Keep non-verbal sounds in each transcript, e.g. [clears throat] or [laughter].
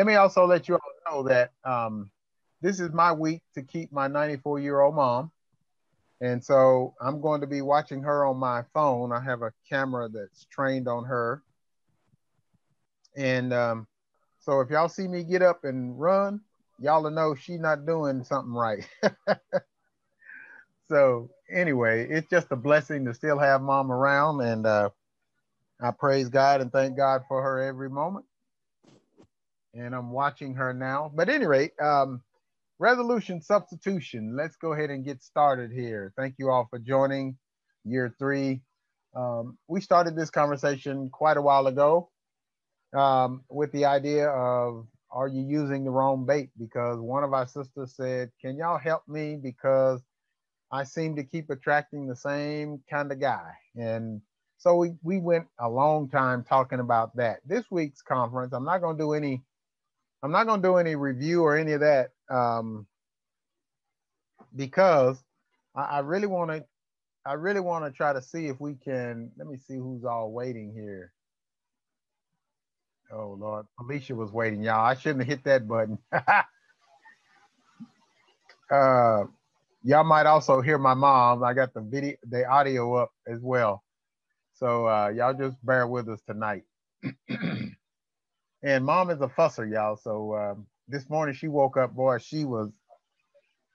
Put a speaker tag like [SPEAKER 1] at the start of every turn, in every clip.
[SPEAKER 1] let me also let you all know that um, this is my week to keep my 94 year old mom. And so I'm going to be watching her on my phone. I have a camera that's trained on her. And um, so if y'all see me get up and run, y'all will know she's not doing something right. [laughs] so anyway, it's just a blessing to still have mom around. And uh, I praise God and thank God for her every moment. And I'm watching her now. But any rate, um, resolution substitution. Let's go ahead and get started here. Thank you all for joining year three. Um, we started this conversation quite a while ago um, with the idea of are you using the wrong bait? Because one of our sisters said, Can y'all help me? Because I seem to keep attracting the same kind of guy. And so we, we went a long time talking about that. This week's conference, I'm not going to do any I'm not going to do any review or any of that um, because I, I really want to. I really want to try to see if we can. Let me see who's all waiting here. Oh Lord, Alicia was waiting, y'all. I shouldn't have hit that button. [laughs] uh, y'all might also hear my mom. I got the video, the audio up as well. So uh, y'all just bear with us tonight. [clears throat] And mom is a fusser, y'all. So um, this morning she woke up, boy, she was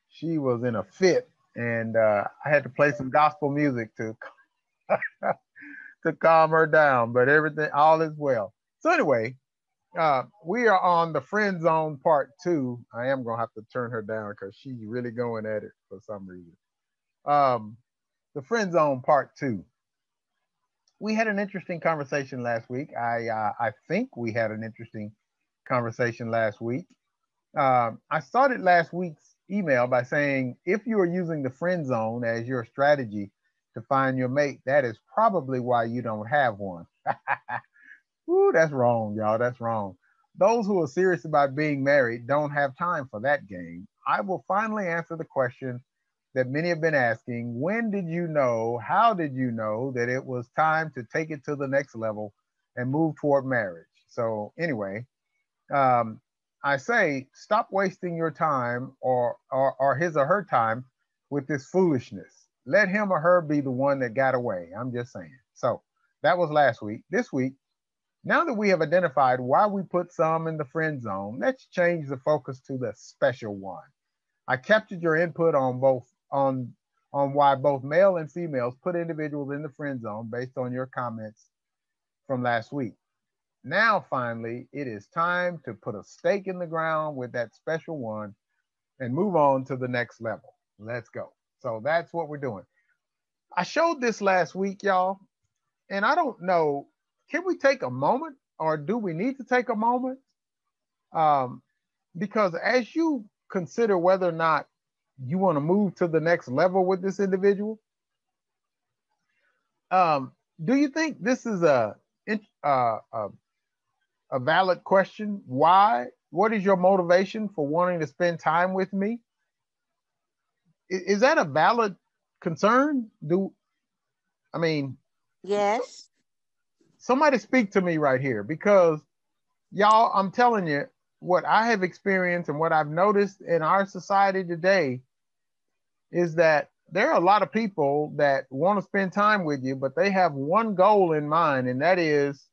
[SPEAKER 1] she was in a fit, and uh, I had to play some gospel music to [laughs] to calm her down. But everything, all is well. So anyway, uh, we are on the friend zone part two. I am gonna have to turn her down because she's really going at it for some reason. Um, the friend zone part two we had an interesting conversation last week. I uh, I think we had an interesting conversation last week. Um, I started last week's email by saying if you are using the friend zone as your strategy to find your mate, that is probably why you don't have one. [laughs] Ooh, that's wrong, y'all. That's wrong. Those who are serious about being married don't have time for that game. I will finally answer the question that many have been asking when did you know, how did you know that it was time to take it to the next level and move toward marriage? So, anyway, um, I say stop wasting your time or, or, or his or her time with this foolishness. Let him or her be the one that got away. I'm just saying. So, that was last week. This week, now that we have identified why we put some in the friend zone, let's change the focus to the special one. I captured your input on both on on why both male and females put individuals in the friend zone based on your comments from last week. Now, finally, it is time to put a stake in the ground with that special one and move on to the next level. Let's go. So that's what we're doing. I showed this last week, y'all, and I don't know, can we take a moment or do we need to take a moment? Um, because as you consider whether or not you want to move to the next level with this individual. Um, do you think this is a, uh, a a valid question? Why? What is your motivation for wanting to spend time with me? Is, is that a valid concern? Do I mean?
[SPEAKER 2] Yes.
[SPEAKER 1] Somebody speak to me right here because y'all, I'm telling you, what I have experienced and what I've noticed in our society today is that there are a lot of people that want to spend time with you, but they have one goal in mind, and that is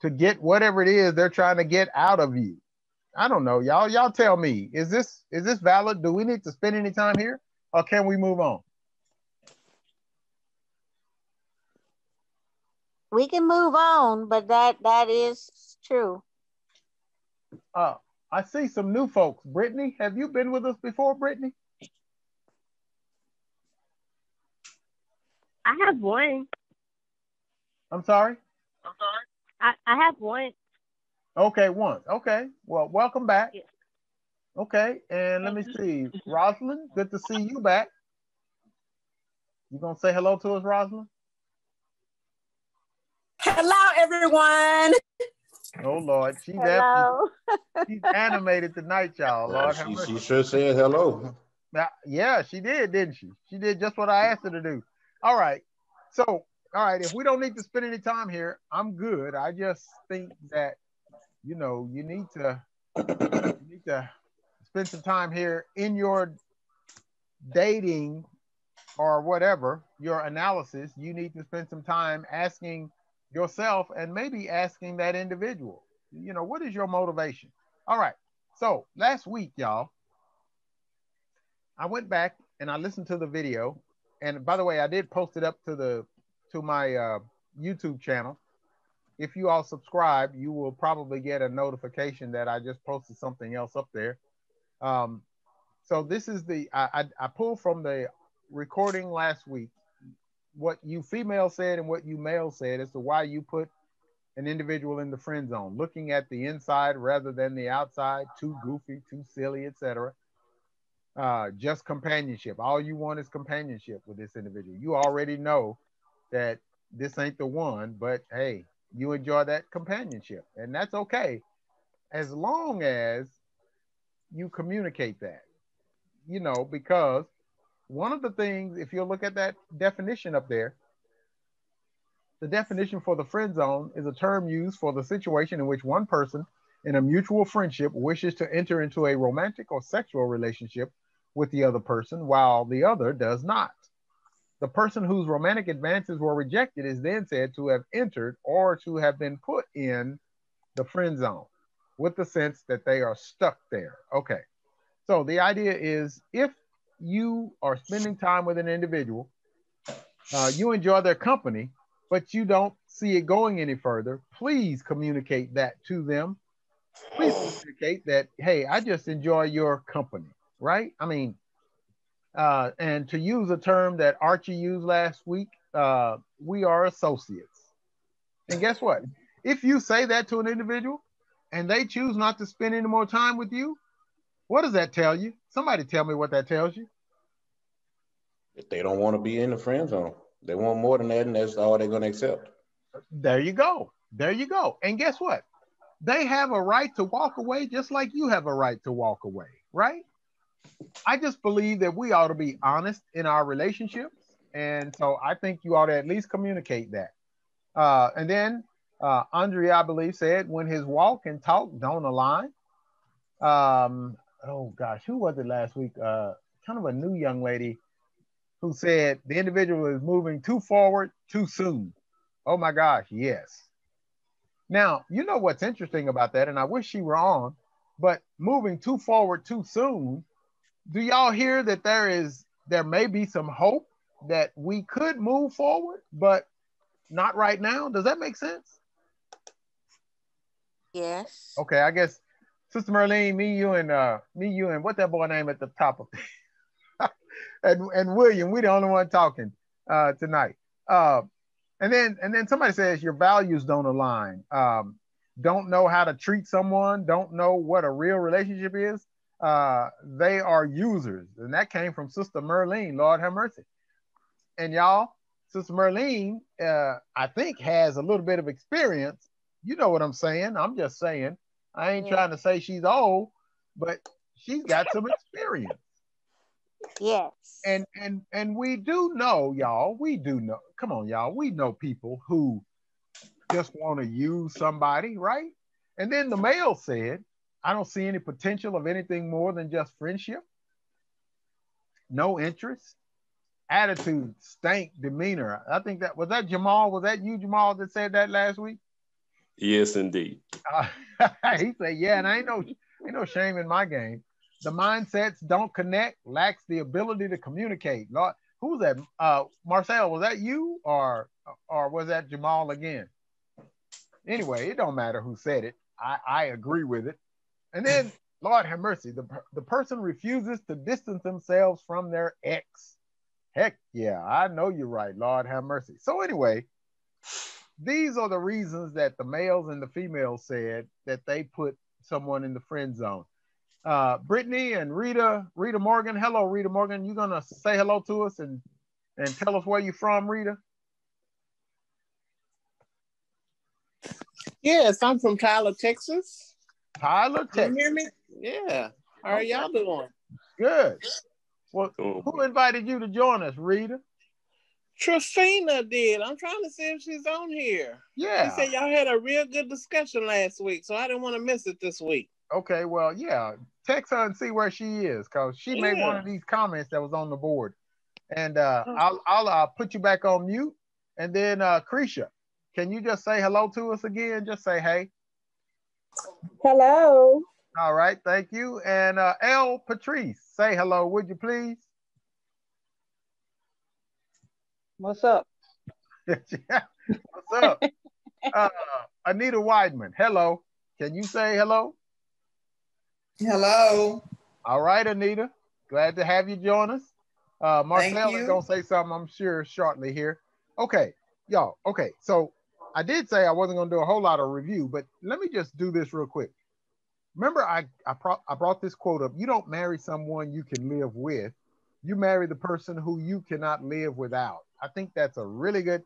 [SPEAKER 1] to get whatever it is they're trying to get out of you. I don't know, y'all. Y'all tell me, is this is this valid? Do we need to spend any time here, or can we move on?
[SPEAKER 2] We can move on, but that that is true.
[SPEAKER 1] Uh, I see some new folks. Brittany, have you been with us before, Brittany?
[SPEAKER 3] I have one.
[SPEAKER 1] I'm sorry?
[SPEAKER 3] I'm sorry? I, I have one.
[SPEAKER 1] Okay, one. Okay. Well, welcome back. Yeah. Okay, and let me see. Rosalind, good to see you back. You gonna say hello to us, Rosalind?
[SPEAKER 4] Hello, everyone.
[SPEAKER 1] Oh Lord, she's
[SPEAKER 2] hello.
[SPEAKER 1] she's animated tonight, y'all. Lord,
[SPEAKER 5] she, she sure said hello.
[SPEAKER 1] Now, yeah, she did, didn't she? She did just what I asked her to do. All right. So, all right, if we don't need to spend any time here, I'm good. I just think that you know, you need to you need to spend some time here in your dating or whatever your analysis. You need to spend some time asking yourself and maybe asking that individual. You know, what is your motivation? All right. So last week, y'all, I went back and I listened to the video. And by the way, I did post it up to the to my uh, YouTube channel. If you all subscribe, you will probably get a notification that I just posted something else up there. Um, so this is the I, I, I pulled from the recording last week what you female said and what you male said as to why you put an individual in the friend zone, looking at the inside rather than the outside, too goofy, too silly, etc. Uh, just companionship. All you want is companionship with this individual. You already know that this ain't the one, but hey, you enjoy that companionship, and that's okay, as long as you communicate that. You know, because one of the things, if you look at that definition up there, the definition for the friend zone is a term used for the situation in which one person in a mutual friendship wishes to enter into a romantic or sexual relationship with the other person while the other does not. The person whose romantic advances were rejected is then said to have entered or to have been put in the friend zone with the sense that they are stuck there. Okay. So the idea is if you are spending time with an individual, uh, you enjoy their company, but you don't see it going any further, please communicate that to them. Please communicate that, hey, I just enjoy your company right? I mean, uh, and to use a term that Archie used last week, uh, we are associates. And guess what? If you say that to an individual and they choose not to spend any more time with you, what does that tell you? Somebody tell me what that tells you.
[SPEAKER 5] If they don't want to be in the friend zone, they want more than that, and that's all they're going to accept.
[SPEAKER 1] There you go. There you go. And guess what? They have a right to walk away just like you have a right to walk away, right? I just believe that we ought to be honest in our relationships. And so I think you ought to at least communicate that. Uh, and then uh, Andrea, I believe, said when his walk and talk don't align. Um, oh gosh, who was it last week? Uh, kind of a new young lady who said the individual is moving too forward too soon. Oh my gosh, yes. Now, you know what's interesting about that, and I wish she were on, but moving too forward too soon do y'all hear that there is there may be some hope that we could move forward, but not right now? Does that make sense?
[SPEAKER 2] Yes.
[SPEAKER 1] Okay, I guess Sister Merlene, me, you, and uh, me, you, and what that boy name at the top of [laughs] and and William, we the only one talking uh tonight. Uh, and then and then somebody says your values don't align. Um, don't know how to treat someone, don't know what a real relationship is uh, they are users. And that came from Sister Merlene, Lord have mercy. And y'all, Sister Merlene, uh, I think has a little bit of experience. You know what I'm saying? I'm just saying. I ain't yeah. trying to say she's old, but she's got some [laughs] experience.
[SPEAKER 2] Yes.
[SPEAKER 1] And and and we do know, y'all. We do know. Come on, y'all. We know people who just want to use somebody, right? And then the male said, I don't see any potential of anything more than just friendship. No interest. Attitude, stank, demeanor. I think that was that Jamal. Was that you, Jamal, that said that last week?
[SPEAKER 6] Yes, indeed.
[SPEAKER 1] Uh, [laughs] he said, "Yeah, and I ain't no, ain't no shame in my game. The mindsets don't connect, lacks the ability to communicate." Lord, who's that? Uh, Marcel, was that you or or was that Jamal again? Anyway, it don't matter who said it. I, I agree with it. And then, [laughs] Lord have mercy, the, the person refuses to distance themselves from their ex. Heck yeah, I know you're right. Lord have mercy. So, anyway, these are the reasons that the males and the females said that they put someone in the friend zone. Uh, Brittany and Rita, Rita Morgan. Hello, Rita Morgan. You gonna say hello to us and and tell us where you're from, Rita?
[SPEAKER 7] Yes, I'm from Tyler, Texas.
[SPEAKER 1] Tyler, Texas.
[SPEAKER 7] Can you hear me? Yeah. How are y'all doing?
[SPEAKER 1] Good. Well, who invited you to join us, Rita?
[SPEAKER 7] Trifina did. I'm trying to see if she's on here.
[SPEAKER 1] Yeah.
[SPEAKER 7] She said y'all had a real good discussion last week, so I didn't want to miss it this week.
[SPEAKER 1] Okay, well, yeah. Text her and see where she is, cause she made one of these comments that was on the board, and uh,
[SPEAKER 7] Oh.
[SPEAKER 1] I'll I'll uh, put you back on mute, and then uh, Krisha, can you just say hello to us again? Just say hey.
[SPEAKER 8] Hello.
[SPEAKER 1] All right, thank you. And uh, L Patrice, say hello, would you please?
[SPEAKER 8] What's up? [laughs]
[SPEAKER 1] What's up? [laughs] uh, Anita Weidman, hello. Can you say hello?
[SPEAKER 9] Hello.
[SPEAKER 1] All right, Anita. Glad to have you join us. Uh, Marcel is gonna say something, I'm sure, shortly here. Okay, y'all. Okay, so I did say I wasn't gonna do a whole lot of review, but let me just do this real quick. Remember, I I, pro- I brought this quote up. You don't marry someone you can live with. You marry the person who you cannot live without. I think that's a really good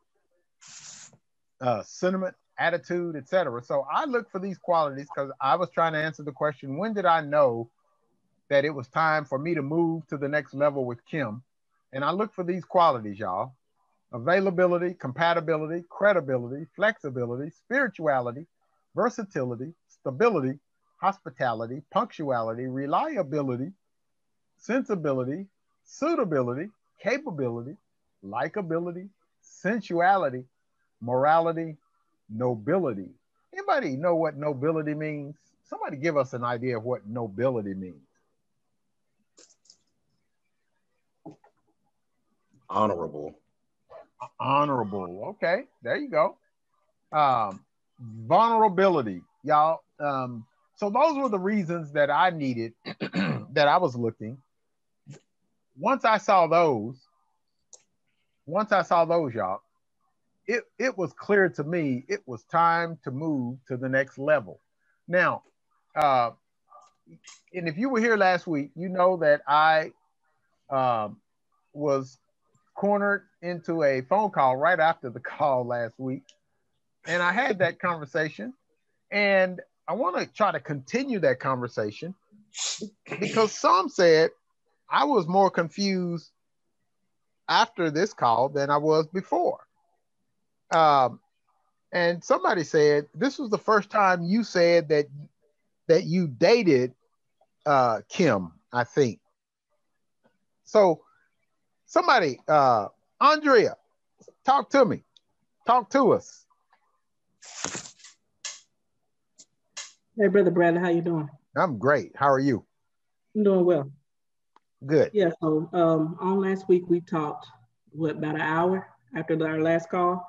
[SPEAKER 1] uh, sentiment, attitude, etc. So I look for these qualities because I was trying to answer the question: When did I know that it was time for me to move to the next level with Kim? And I look for these qualities, y'all: availability, compatibility, credibility, flexibility, spirituality, versatility, stability, hospitality, punctuality, reliability, sensibility, suitability, capability, likability, sensuality, morality, nobility. Anybody know what nobility means? Somebody give us an idea of what nobility means.
[SPEAKER 5] Honorable.
[SPEAKER 1] Honorable. Okay, there you go. Um, vulnerability, y'all. Um, so those were the reasons that I needed, [clears throat] that I was looking. Once I saw those, once I saw those, y'all, it, it was clear to me it was time to move to the next level. Now, uh, and if you were here last week, you know that I um, was cornered into a phone call right after the [laughs] call last week. And I had that conversation. And I want to try to continue that conversation because some said I was more confused after this call than I was before. Um, and somebody said this was the first time you said that that you dated uh, Kim, I think. So somebody, uh, Andrea, talk to me. Talk to us.
[SPEAKER 10] Hey, brother Bradley, how you doing?
[SPEAKER 1] I'm great. How are you?
[SPEAKER 10] I'm doing well.
[SPEAKER 1] Good.
[SPEAKER 10] Yeah. So um, on last week we talked what about an hour after our last call?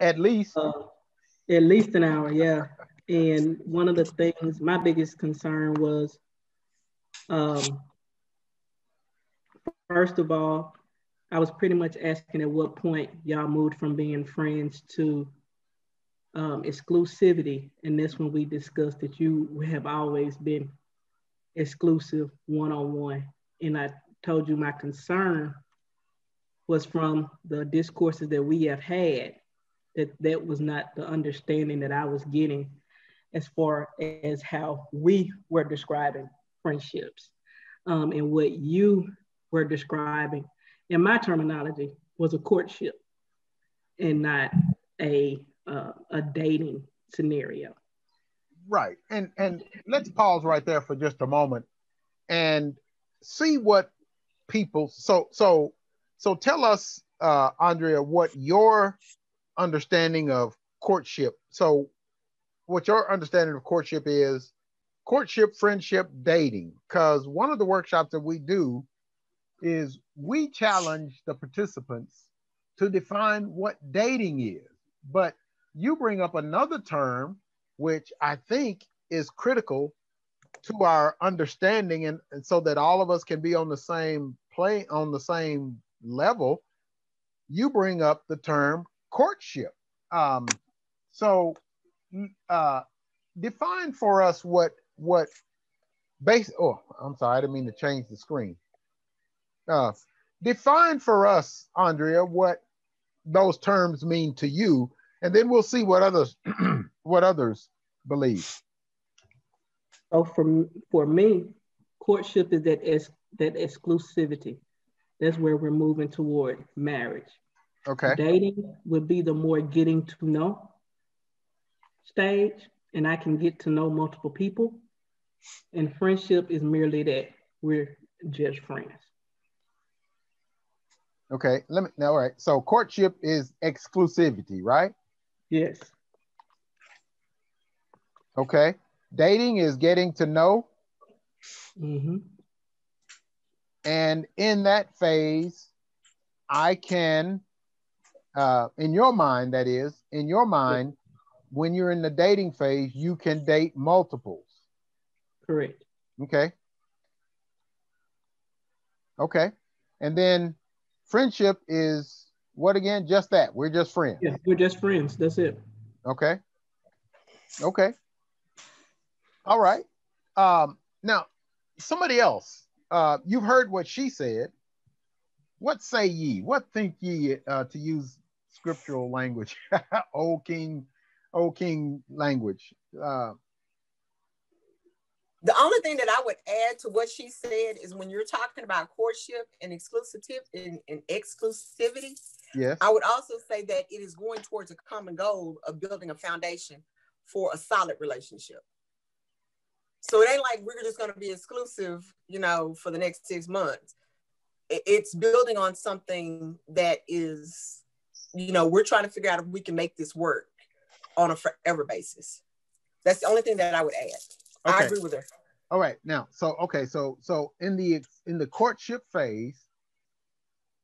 [SPEAKER 1] At least.
[SPEAKER 10] Uh, at least an hour, yeah. And one of the things, my biggest concern was, um, first of all, I was pretty much asking at what point y'all moved from being friends to um, exclusivity. And that's when we discussed that you have always been exclusive one on one. And I told you my concern was from the discourses that we have had, that that was not the understanding that I was getting as far as how we were describing friendships. Um, and what you were describing, in my terminology, was a courtship and not a uh, a dating scenario.
[SPEAKER 1] Right. And and let's pause right there for just a moment and see what people so so so tell us uh Andrea what your understanding of courtship. So what your understanding of courtship is courtship, friendship, dating. Because one of the workshops that we do is we challenge the participants to define what dating is. But you bring up another term, which I think is critical to our understanding and, and so that all of us can be on the same play on the same level. You bring up the term courtship. Um, so uh, define for us what what base oh I'm sorry, I didn't mean to change the screen. Uh, define for us, Andrea, what those terms mean to you, and then we'll see what others [clears throat] what others believe.
[SPEAKER 10] So for for me, courtship is that ex, that exclusivity. That's where we're moving toward marriage.
[SPEAKER 1] Okay.
[SPEAKER 10] Dating would be the more getting to know stage, and I can get to know multiple people. And friendship is merely that we're just friends.
[SPEAKER 1] Okay. Let me now. All right. So courtship is exclusivity, right?
[SPEAKER 10] Yes.
[SPEAKER 1] Okay. Dating is getting to know.
[SPEAKER 10] Mm-hmm.
[SPEAKER 1] And in that phase, I can, uh, in your mind, that is, in your mind, when you're in the dating phase, you can date multiples.
[SPEAKER 10] Correct.
[SPEAKER 1] Okay. Okay. And then friendship is what again? Just that. We're just friends.
[SPEAKER 10] Yeah, we're just friends. That's it.
[SPEAKER 1] Okay. Okay. All right. Um, now, somebody else, uh, you've heard what she said. What say ye? What think ye, uh, to use scriptural language, [laughs] old king, old king language? Uh,
[SPEAKER 4] The only thing that I would add to what she said is when you're talking about courtship and exclusivity and, and exclusivity,
[SPEAKER 1] yes.
[SPEAKER 4] I would also say that it is going towards a common goal of building a foundation for a solid relationship. So it ain't like we're just going to be exclusive, you know, for the next six months. It's building on something that is, you know, we're trying to figure out if we can make this work on a forever basis. That's the only thing that I would add. I agree with her.
[SPEAKER 1] All right. Now, so okay, so so in the in the courtship phase,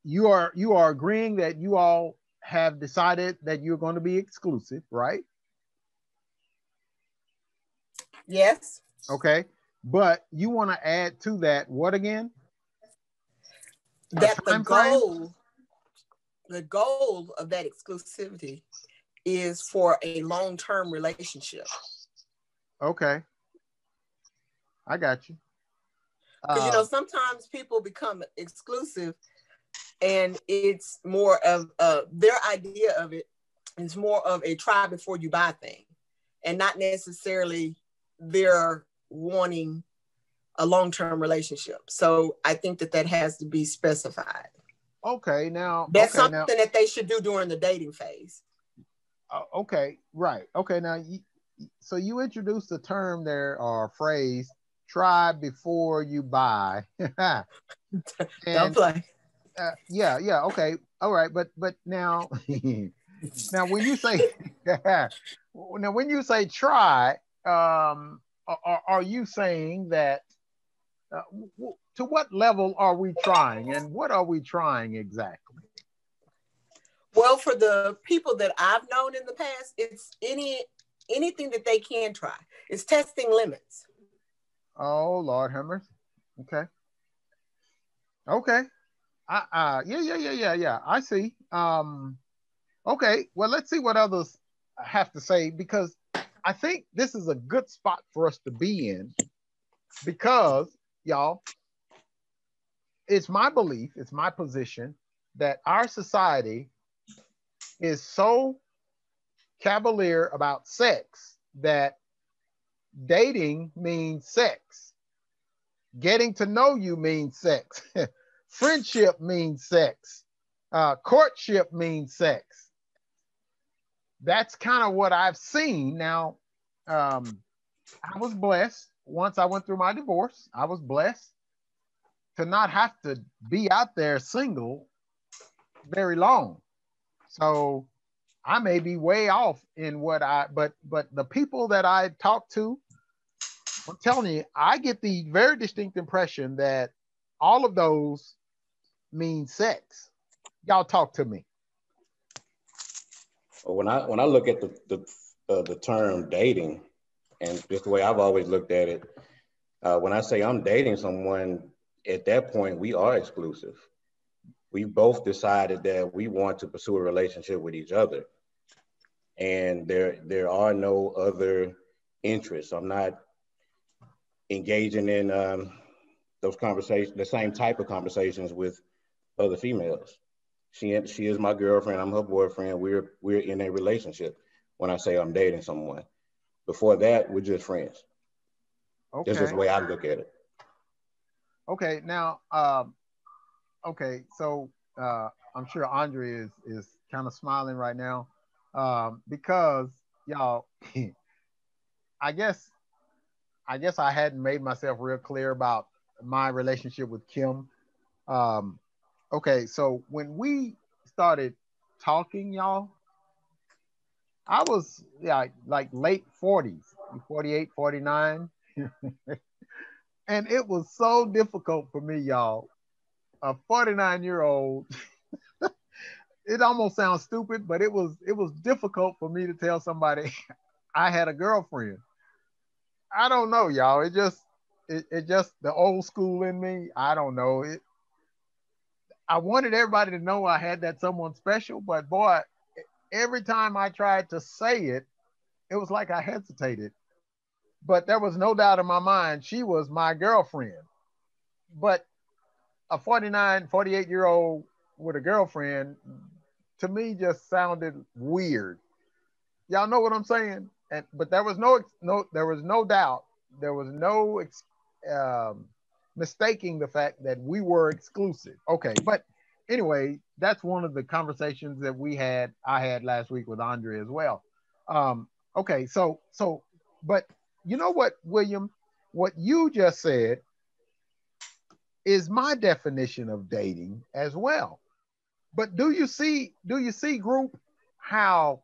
[SPEAKER 1] you are you are agreeing that you all have decided that you're going to be exclusive, right?
[SPEAKER 4] Yes.
[SPEAKER 1] Okay. But you want to add to that what again?
[SPEAKER 4] That the
[SPEAKER 1] frame?
[SPEAKER 4] goal the goal of that exclusivity is for a long-term relationship
[SPEAKER 1] Okay. I got you.
[SPEAKER 4] because you know
[SPEAKER 1] Uh,
[SPEAKER 4] sometimes people become exclusive and it's more of uh, their idea of it is more of a try before you buy thing and not necessarily they're wanting a long-term relationship so i think that that has to be specified
[SPEAKER 1] okay. Now
[SPEAKER 4] that's
[SPEAKER 1] okay,
[SPEAKER 4] something
[SPEAKER 1] now,
[SPEAKER 4] that they should do during the dating phase
[SPEAKER 1] uh, okay, right. Okay. Now, you, so you introduced the term there or phrase try before you buy. [laughs]
[SPEAKER 4] don't play
[SPEAKER 1] uh, yeah, yeah, okay, all right, but but now, [laughs] now when you say [laughs] now when you say try, um, are, are you saying that? Uh, w- to what level are we trying, and what are we trying exactly?
[SPEAKER 4] Well, for the people that I've known in the past, it's any anything that they can try. It's testing limits.
[SPEAKER 1] Oh Lord, Hammers. Okay. Okay. I, uh, yeah, yeah, yeah, yeah, yeah. I see. Um, okay. Well, let's see what others have to say because I think this is a good spot for us to be in because y'all, it's my belief, it's my position that our society is so cavalier about sex that dating means sex. Getting to know you means sex. [laughs] Friendship means sex. Uh, courtship means sex. That's kind of what I've seen. Now, um, I was blessed once I went through my divorce. I was blessed to not have to be out there single very long. So I may be way off in what I, but but the people that I talk to, I'm telling you, I get the very distinct impression that all of those mean sex. Y'all talk to me.
[SPEAKER 5] When I when I look at the the uh, the term dating, and just the way I've always looked at it, uh, when I say I'm dating someone, at that point we are exclusive. We both decided that we want to pursue a relationship with each other, and there there are no other interests. I'm not engaging in um, those conversations, the same type of conversations with other females. She she is my girlfriend. I'm her boyfriend. We're we're in a relationship. When I say I'm dating someone, before that we're just friends.
[SPEAKER 1] Okay.
[SPEAKER 5] This is the way I look at it.
[SPEAKER 1] Okay. Now, um, okay. So uh, I'm sure Andrea is is kind of smiling right now um, because y'all, [clears throat] I guess, I guess I hadn't made myself real clear about my relationship with Kim. Um, okay, so when we started talking, y'all, I was yeah, like late 40s, 48, 49. [laughs] and it was so difficult for me, y'all. A 49 year old, [laughs] it almost sounds stupid, but it was it was difficult for me to tell somebody [laughs] I had a girlfriend. I don't know, y'all. It just it, it just the old school in me. I don't know. It I wanted everybody to know I had that someone special, but boy, every time I tried to say it, it was like I hesitated. But there was no doubt in my mind she was my girlfriend. But a 49, 48 year old with a girlfriend to me just sounded weird. Y'all know what I'm saying? And but there was no no there was no doubt. There was no um, mistaking the fact that we were exclusive. Okay, but anyway, that's one of the conversations that we had. I had last week with Andrea as well. Um, okay, so so, but you know what, William, what you just said is my definition of dating as well. But do you see, do you see, group, how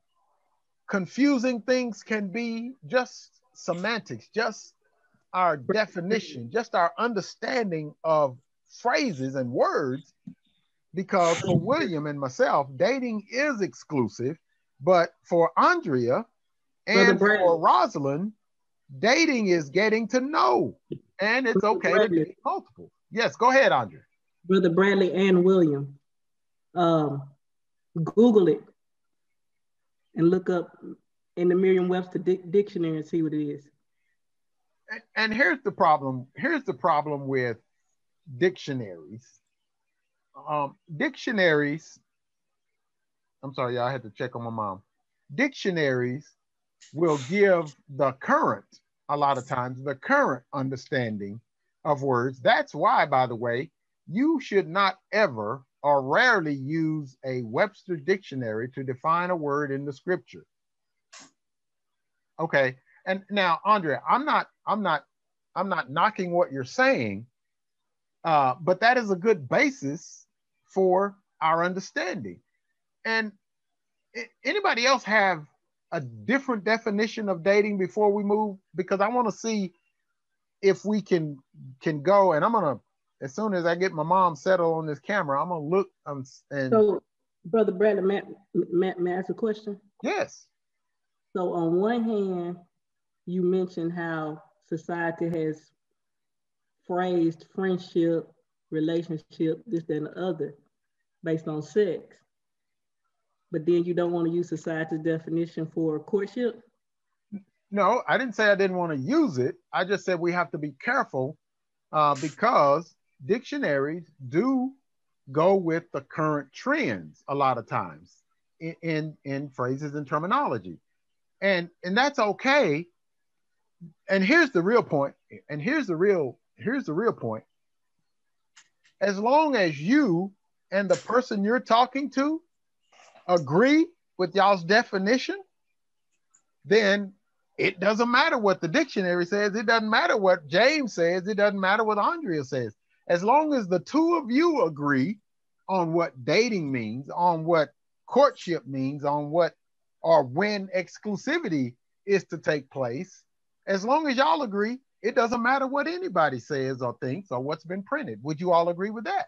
[SPEAKER 1] confusing things can be? Just semantics, just our definition, just our understanding of phrases and words. Because for William and myself, dating is exclusive, but for Andrea and for Rosalind, dating is getting to know, and it's okay to date multiple. Yes, go ahead, Andrea.
[SPEAKER 10] Brother Bradley and William, um, Google it and look up in the Merriam-Webster di dictionary and see what it is.
[SPEAKER 1] And, here's the problem. Here's the problem with dictionaries. Um, dictionaries. I'm sorry, y'all. I had to check on my mom. Dictionaries will give the current, a lot of times, the current understanding of words. That's why, by the way, you should not ever or rarely use a Webster dictionary to define a word in the scripture. Okay. And now, Andrea, I'm not, I'm not, I'm not knocking what you're saying, uh, but that is a good basis for our understanding. And anybody else have a different definition of dating before we move? Because I want to see if we can can go. And I'm gonna as soon as I get my mom settled on this camera, I'm gonna look um, and
[SPEAKER 10] so brother Brandon, Matt, Matt, may I ask a question?
[SPEAKER 1] Yes.
[SPEAKER 10] So on one hand, you mentioned how society has phrased friendship, relationship, this, that, and the other based on sex. But then you don't want to use society's definition for courtship?
[SPEAKER 1] No, I didn't say I didn't want to use it. I just said we have to be careful uh, because dictionaries do go with the current trends a lot of times in, in, in phrases and terminology. And, and that's okay. And here's the real point. And here's the real, here's the real point. As long as you and the person you're talking to agree with y'all's definition, then it doesn't matter what the dictionary says. It doesn't matter what James says. It doesn't matter what Andrea says as long as the two of you agree on what dating means, on what courtship means, on what or when exclusivity is to take place, as long as y'all agree, it doesn't matter what anybody says or thinks or what's been printed. Would you all agree with that?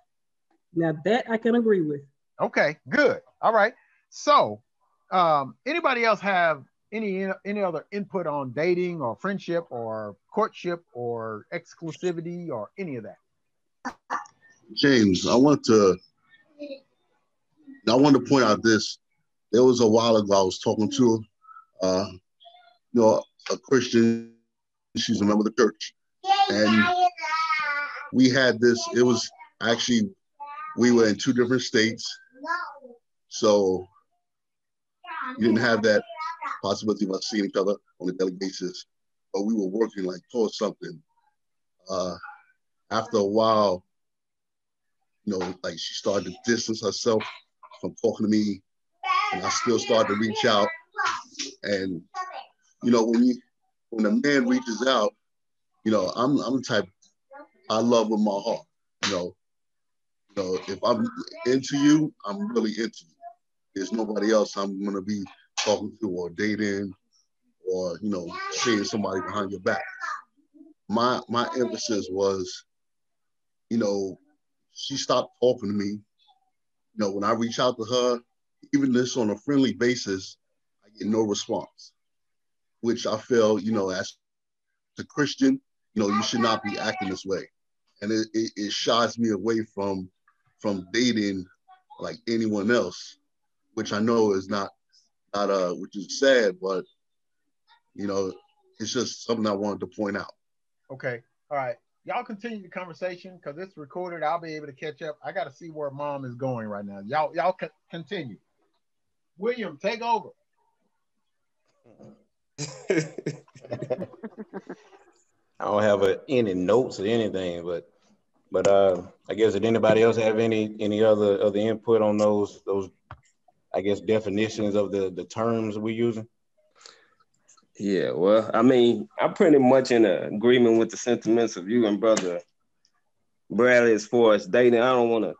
[SPEAKER 10] Now that I can agree with.
[SPEAKER 1] Okay, good. All right. So, um, anybody else have any any other input on dating or friendship or courtship or exclusivity or any of that?
[SPEAKER 9] James, I want to I want to point out this. There was a while ago I was talking to uh, you know, a Christian. She's a member of the church, and we had this. It was actually we were in two different states, so you didn't have that possibility of us seeing each other on a daily basis. But we were working like towards something. Uh, after a while, you know, like she started to distance herself from talking to me, and I still started to reach out. And you know, when you when a man reaches out, you know, I'm I'm the type I love with my heart. You know, you know, if I'm into you, I'm really into you. There's nobody else I'm gonna be talking to or dating or you know seeing somebody behind your back. My my emphasis was, you know, she stopped talking to me. You know, when I reach out to her, even this on a friendly basis, I get no response, which I feel, you know, as a Christian, you know, you should not be acting this way. And it, it, it shies me away from from dating like anyone else, which I know is not not uh which is sad, but you know, it's just something I wanted to point out.
[SPEAKER 1] Okay. All right. Y'all continue the conversation because it's recorded. I'll be able to catch up. I got to see where mom is going right now. Y'all, y'all continue. William, take over.
[SPEAKER 5] I don't have a, any notes or anything, but but uh, I guess did anybody else have any any other other input on those those I guess definitions of the the terms we're using?
[SPEAKER 6] Yeah, well, I mean, I'm pretty much in agreement with the sentiments of you and brother Bradley as far as dating. I don't want to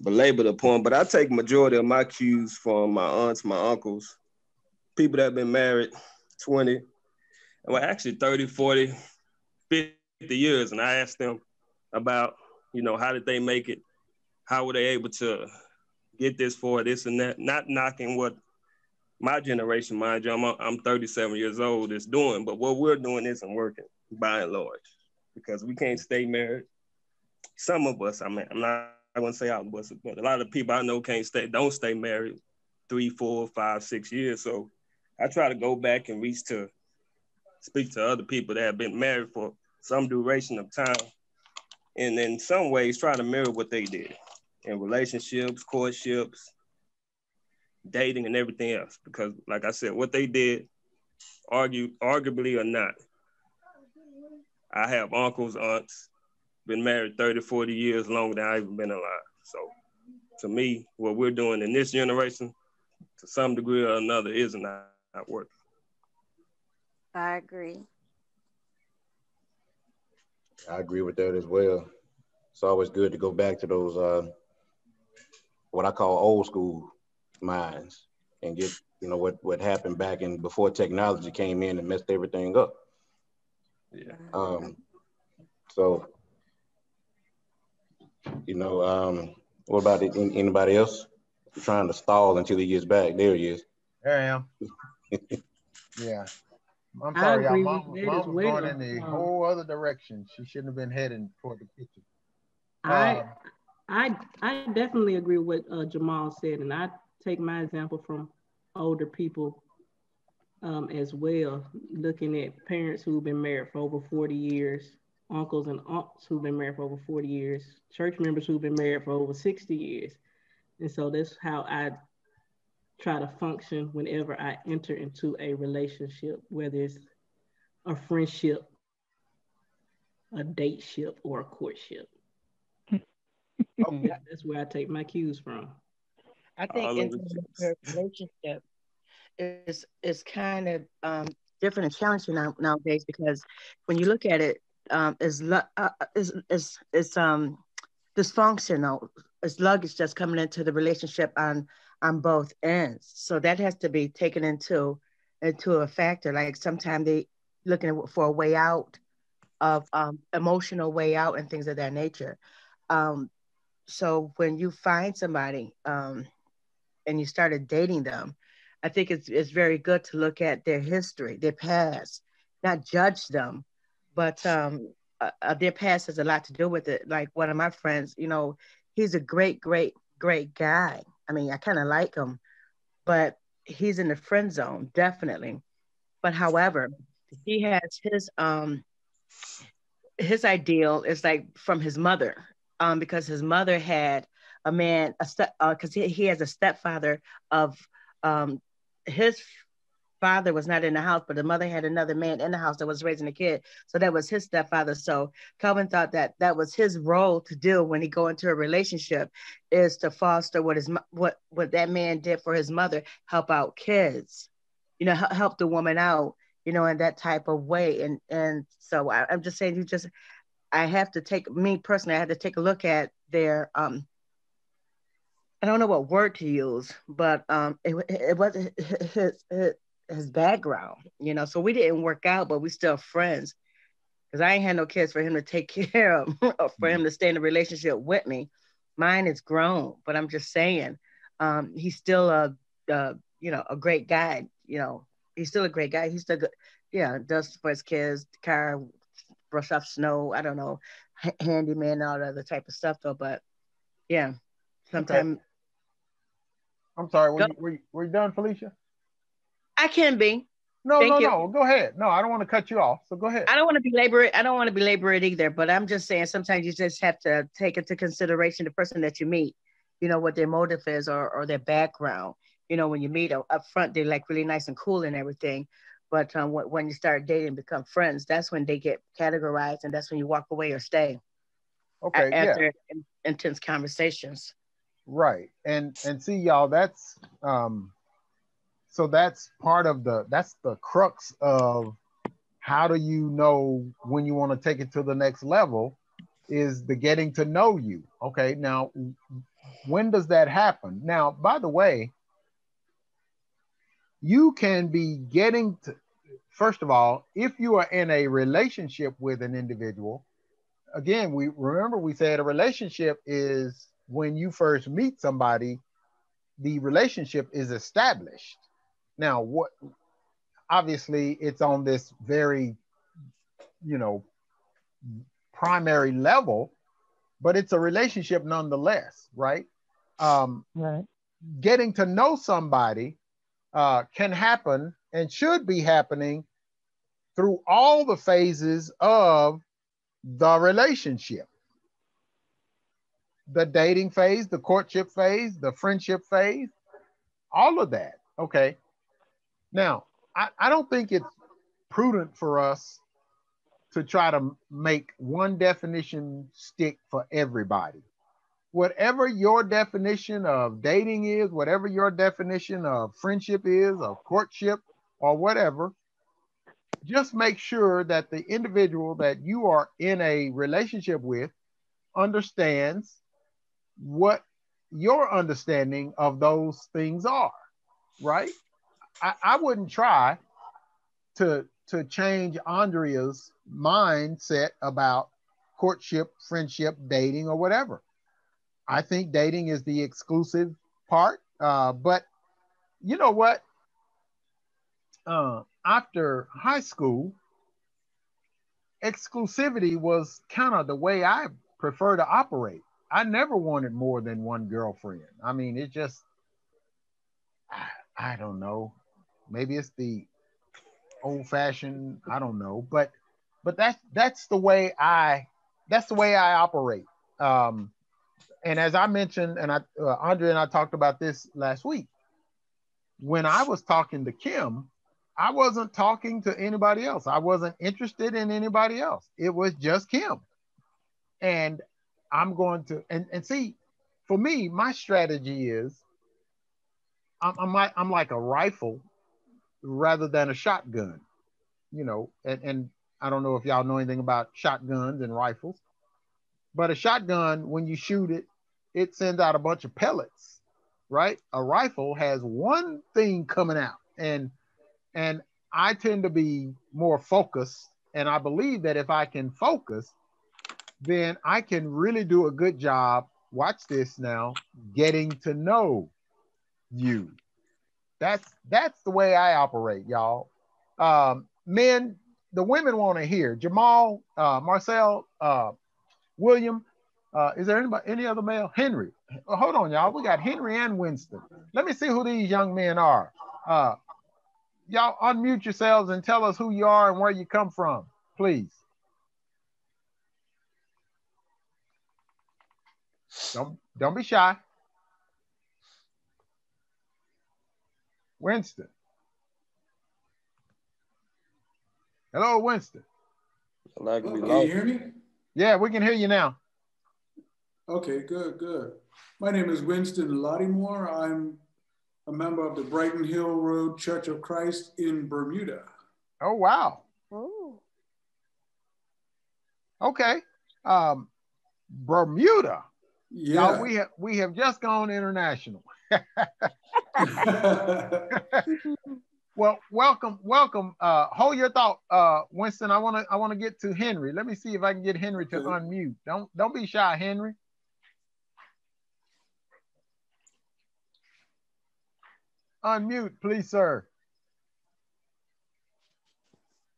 [SPEAKER 6] belabor the point, but I take majority of my cues from my aunts, my uncles, people that have been married 20, well, actually 30, 40, 50 years. And I asked them about, you know, how did they make it? How were they able to get this for this and that? Not knocking what my generation, mind you, I'm, I'm 37 years old, is doing, but what we're doing isn't working by and large because we can't stay married. Some of us, I mean, I'm not I wouldn't say all of us, but a lot of people I know can't stay, don't stay married three, four, five, six years. So I try to go back and reach to speak to other people that have been married for some duration of time. And in some ways try to mirror what they did in relationships, courtships, dating and everything else. Because like I said, what they did, argue arguably or not, I have uncles, aunts, been married 30, 40 years longer than I've been alive. So to me, what we're doing in this generation, to some degree or another, is not, not working.
[SPEAKER 2] I agree.
[SPEAKER 5] I agree with that as well. It's always good to go back to those uh, what I call old school minds and get you know what what happened back in before technology came in and messed everything up.
[SPEAKER 6] Yeah.
[SPEAKER 5] Um, so you know, um, what about it, anybody else? I'm trying to stall until he gets back. There he is.
[SPEAKER 1] There I am. Yeah. I'm sorry, y'all. Mom, mom was going in the whole other direction. She shouldn't have been heading toward the kitchen.
[SPEAKER 10] I, uh, I, I definitely agree with what uh, Jamal said, and I take my example from older people um, as well, looking at parents who've been married for over 40 years uncles and aunts who've been married for over 40 years, church members who've been married for over 60 years. And so that's how I try to function whenever I enter into a relationship, whether it's a friendship, a dateship, or a courtship. [laughs] okay. That's where I take my cues from.
[SPEAKER 11] I think in a relationship is is kind of um, different and challenging now, nowadays because when you look at it, um, is, uh, uh, is is is um dysfunctional. Is luggage just coming into the relationship on on both ends. So that has to be taken into into a factor. Like sometimes they looking for a way out of um, emotional way out and things of that nature. Um, so when you find somebody um, and you started dating them, I think it's it's very good to look at their history, their past, not judge them, but um, uh, uh, their past has a lot to do with it. Like one of my friends, you know, he's a great, great, great guy. I mean, I kind of like him, but he's in the friend zone, definitely. But however, he has his um his ideal is like from his mother, um, because his mother had a man, a step, because uh, he, he has a stepfather of um his father was not in the house, but the mother had another man in the house that was raising the kid. So that was his stepfather. So Calvin thought that that was his role to do when he go into a relationship is to foster what his what what that man did for his mother, help out kids, you know, help the woman out, you know, in that type of way. And and so I, I'm just saying, you just I have to take me personally, I had to take a look at their um I don't know what word to use, but um, it, it was his, his background, you know. So we didn't work out, but we still friends. Cause I ain't had no kids for him to take [laughs] care of, or for him to stay in a relationship with me. Mine is grown, but I'm just saying, um, he's still a, a, you know, a great guy. You know, he's still a great guy. He's still good. Yeah, does for his kids, car, brush off snow. I don't know, handyman, all that other type of stuff though. But yeah, sometimes. Okay.
[SPEAKER 1] I'm sorry. Were you, were, you, were you done, Felicia?
[SPEAKER 11] I can be.
[SPEAKER 1] No, Thank no, you. no. Go ahead. No, I don't want to cut you off. So go ahead.
[SPEAKER 11] I don't want to belabor it. I don't want to belabor it either. But I'm just saying sometimes you just have to take into consideration the person that you meet. You know what their motive is or or their background. You know when you meet up front, they're like really nice and cool and everything. But um, when you start dating, and become friends, that's when they get categorized, and that's when you walk away or stay.
[SPEAKER 1] Okay. After
[SPEAKER 11] yeah. intense conversations.
[SPEAKER 1] Right. And and see y'all, that's um so that's part of the that's the crux of how do you know when you want to take it to the next level is the getting to know you. Okay now when does that happen? Now by the way you can be getting to first of all if you are in a relationship with an individual again we remember we said a relationship is when you first meet somebody the relationship is established now, what obviously it's on this very, you know, primary level, but it's a relationship nonetheless, right? Um,
[SPEAKER 11] right.
[SPEAKER 1] Getting to know somebody uh, can happen and should be happening through all the phases of the relationship the dating phase, the courtship phase, the friendship phase, all of that. Okay. Now, I, I don't think it's prudent for us to try to make one definition stick for everybody. Whatever your definition of dating is, whatever your definition of friendship is, of courtship, or whatever, just make sure that the individual that you are in a relationship with understands what your understanding of those things are, right? I, I wouldn't try to to change Andrea's mindset about courtship, friendship, dating, or whatever. I think dating is the exclusive part. Uh, but you know what? Uh, after high school, exclusivity was kind of the way I prefer to operate. I never wanted more than one girlfriend. I mean, it just, I, I don't know. Maybe it's the old fashioned, I don't know, but but that's that's the way I that's the way I operate. Um, and as I mentioned, and I uh, Andrea and I talked about this last week. When I was talking to Kim, I wasn't talking to anybody else. I wasn't interested in anybody else. It was just Kim. And I'm going to and, and see, for me, my strategy is I'm, I'm like I'm like a rifle rather than a shotgun. You know, and, and I don't know if y'all know anything about shotguns and rifles, but a shotgun, when you shoot it, it sends out a bunch of pellets, right? A rifle has one thing coming out, and and I tend to be more focused, and I believe that if I can focus, then I can really do a good job. Watch this now, getting to know you. That's that's the way I operate, y'all. Um, men, the women want to hear. Jamal, uh, Marcel, uh, William. Uh, is there anybody, any other male? Henry. Uh, hold on, y'all. We got Henry and Winston. Let me see who these young men are. Uh, y'all unmute yourselves and tell us who you are and where you come from, please. Don't don't be shy. Winston. Hello, Winston.
[SPEAKER 6] Like
[SPEAKER 12] oh, can you hear me?
[SPEAKER 1] Yeah, we can hear you now.
[SPEAKER 12] Okay, good, good. My name is Winston Lottymore. I'm a member of the Brighton Hill Road Church of Christ in Bermuda.
[SPEAKER 1] Oh, wow. Oh. Okay. Um, Bermuda. Yeah. Now we have we have just gone international. [laughs] well, welcome, welcome. Uh, hold your thought, uh, Winston. I want to I want to get to Henry. Let me see if I can get Henry to unmute. Don't don't be shy, Henry. Unmute, please, sir.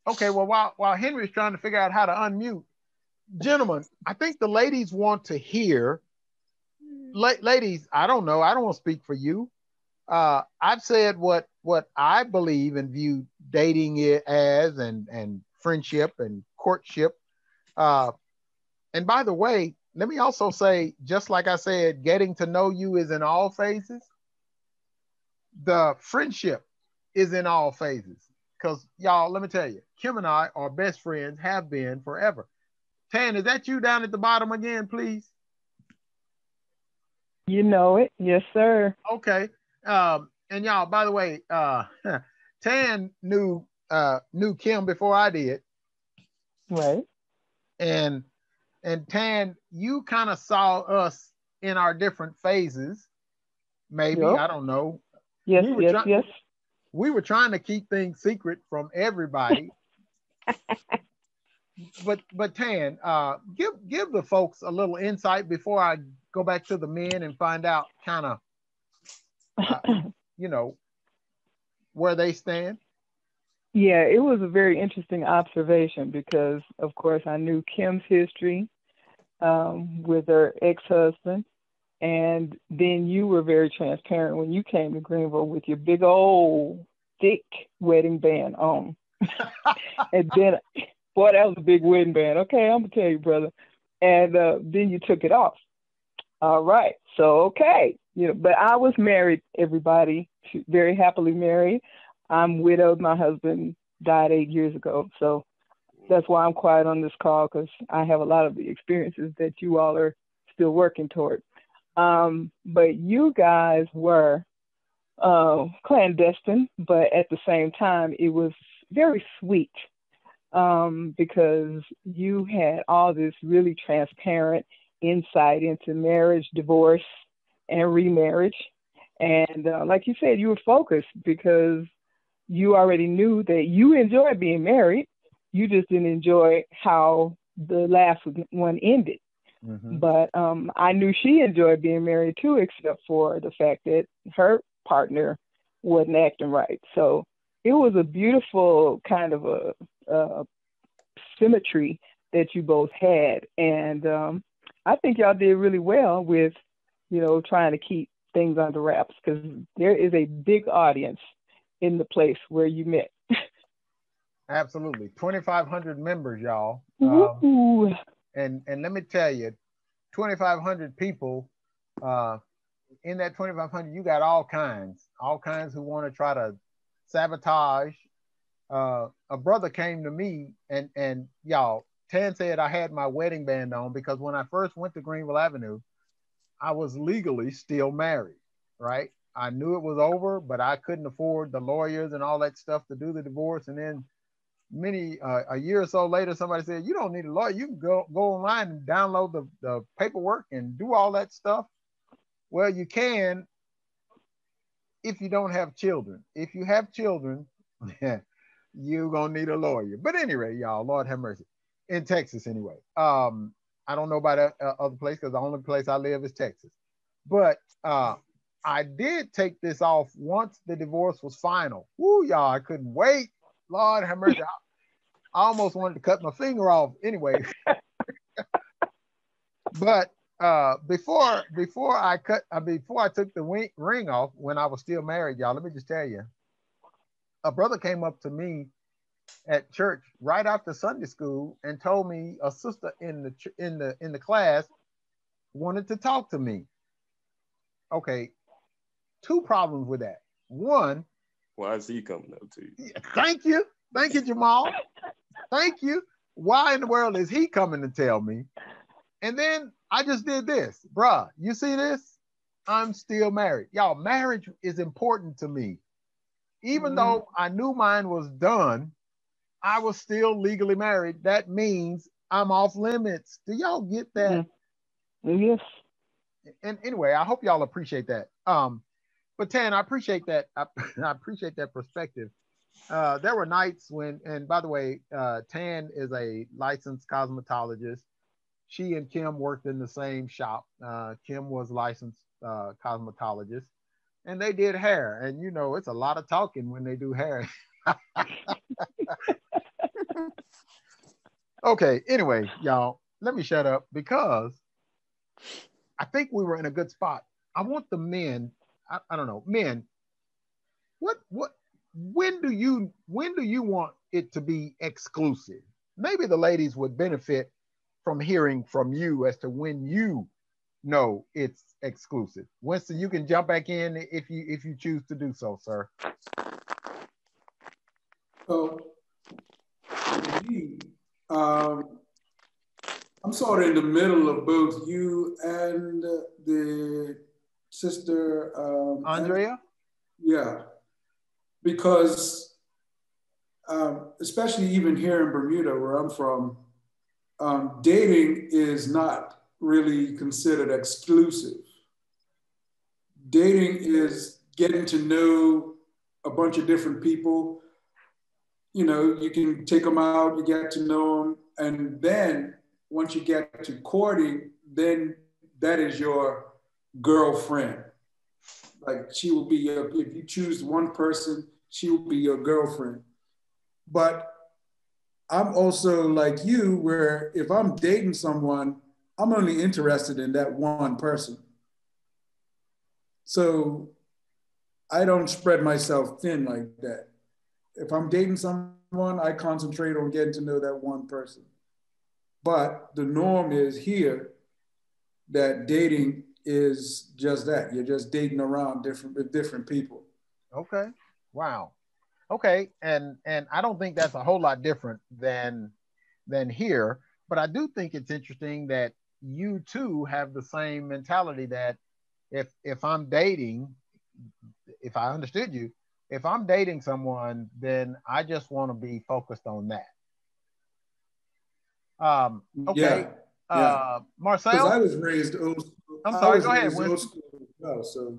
[SPEAKER 1] Okay, well, while, while Henry's trying to figure out how to unmute, gentlemen, I think the ladies want to hear. La- ladies, I don't know. I don't want to speak for you. Uh, I've said what what I believe and view dating it as, and and friendship and courtship. Uh, and by the way, let me also say, just like I said, getting to know you is in all phases the friendship is in all phases. Because y'all, let me tell you, Kim and I are best friends, have been forever. Tan, is that you down at the bottom again, please?
[SPEAKER 8] You know it. Yes, sir.
[SPEAKER 1] Okay. Um, and y'all, by the way, uh, [laughs] Tan knew uh, knew Kim before I did.
[SPEAKER 8] Right.
[SPEAKER 1] And and Tan, you kind of saw us in our different phases. Maybe yep. I don't know.
[SPEAKER 8] Yes, we yes, try- yes.
[SPEAKER 1] We were trying to keep things secret from everybody. [laughs] but but Tan, uh, give give the folks a little insight before I go back to the men and find out kind of, uh, [laughs] you know, where they stand.
[SPEAKER 8] Yeah, it was a very interesting observation because, of course, I knew Kim's history um, with her ex-husband, and then you were very transparent when you came to Greenville with your big old thick wedding band on. [laughs] and then, boy, that was a big wedding band. Okay, I'm gonna tell you, brother. And uh, then you took it off. All right, so okay, you know, but I was married. Everybody, very happily married. I'm widowed. My husband died eight years ago, so that's why I'm quiet on this call because I have a lot of the experiences that you all are still working toward. Um, but you guys were uh, clandestine, but at the same time, it was very sweet um, because you had all this really transparent insight into marriage, divorce, and remarriage. And uh, like you said, you were focused because you already knew that you enjoyed being married. You just didn't enjoy how the last one ended. Mm-hmm. But um, I knew she enjoyed being married too, except for the fact that her partner wasn't acting right. So it was a beautiful kind of a, a symmetry that you both had, and um, I think y'all did really well with, you know, trying to keep things under wraps because there is a big audience in the place where you met. [laughs]
[SPEAKER 1] Absolutely, twenty five hundred members, y'all. Um, and and let me tell you 2500 people uh, in that 2500 you got all kinds all kinds who want to try to sabotage uh, a brother came to me and and y'all tan said i had my wedding band on because when i first went to greenville avenue i was legally still married right i knew it was over but i couldn't afford the lawyers and all that stuff to do the divorce and then many uh, a year or so later, somebody said, "You don't need a lawyer. You can go go online and download the, the paperwork and do all that stuff." Well, you can if you don't have children. If you have children, [laughs] you're gonna need a lawyer. But anyway, y'all, Lord have mercy. In Texas, anyway. Um, I don't know about uh, other place because the only place I live is Texas. But uh, I did take this off once the divorce was final. Woo, y'all, I couldn't wait Lord have mercy. I almost wanted to cut my finger off anyway. [laughs] but uh, before before I cut uh, before I took the ring off when I was still married, y'all, let me just tell you, a brother came up to me at church right after Sunday school and told me a sister in the in the in the class wanted to talk to me. Okay, two problems with that. One,
[SPEAKER 6] why is he coming up to you?
[SPEAKER 1] Thank you. Thank you, Jamal. Thank you. Why in the world is he coming to tell me? And then I just did this, bruh. You see this? I'm still married. Y'all, marriage is important to me. Even mm-hmm. though I knew mine was done, I was still legally married. That means I'm off limits. Do y'all get that?
[SPEAKER 8] Yes.
[SPEAKER 1] And anyway, I hope y'all appreciate that. Um, but Tan, I appreciate that. I, [laughs] I appreciate that perspective. Uh, there were nights when, and by the way, uh, Tan is a licensed cosmetologist. She and Kim worked in the same shop. Uh, Kim was licensed uh, cosmetologist, and they did hair. And you know, it's a lot of talking when they do hair. [laughs] okay. Anyway, y'all, let me shut up because I think we were in a good spot. I want the men. I, I don't know, men. What what when do you when do you want it to be exclusive? Maybe the ladies would benefit from hearing from you as to when you know it's exclusive. Winston, you can jump back in if you if you choose to do so, sir.
[SPEAKER 12] So, um, I'm sort of in the middle of both you and the sister um,
[SPEAKER 1] Andrea.
[SPEAKER 12] yeah, because um, especially even here in Bermuda, where I'm from, um, dating is not really considered exclusive. Dating is getting to know a bunch of different people. You know, you can take them out, you get to know them, and then once you get to courting, then that is your girlfriend. Like she will be your, if you choose one person, she will be your girlfriend. But I'm also like you, where if I'm dating someone, I'm only interested in that one person. So I don't spread myself thin like that. If I'm dating someone, I concentrate on getting to know that one person. But the norm is here that dating is just that. You're just dating around different with different people.
[SPEAKER 1] Okay. Wow. Okay. And and I don't think that's a whole lot different than than here, but I do think it's interesting that you too have the same mentality that if if I'm dating, if I understood you, if I'm dating someone, then I just want to be focused on that. Um, okay. Yeah. Uh, Marcel?
[SPEAKER 12] Because I was raised old school.
[SPEAKER 1] I'm sorry, go ahead. Old school well, so.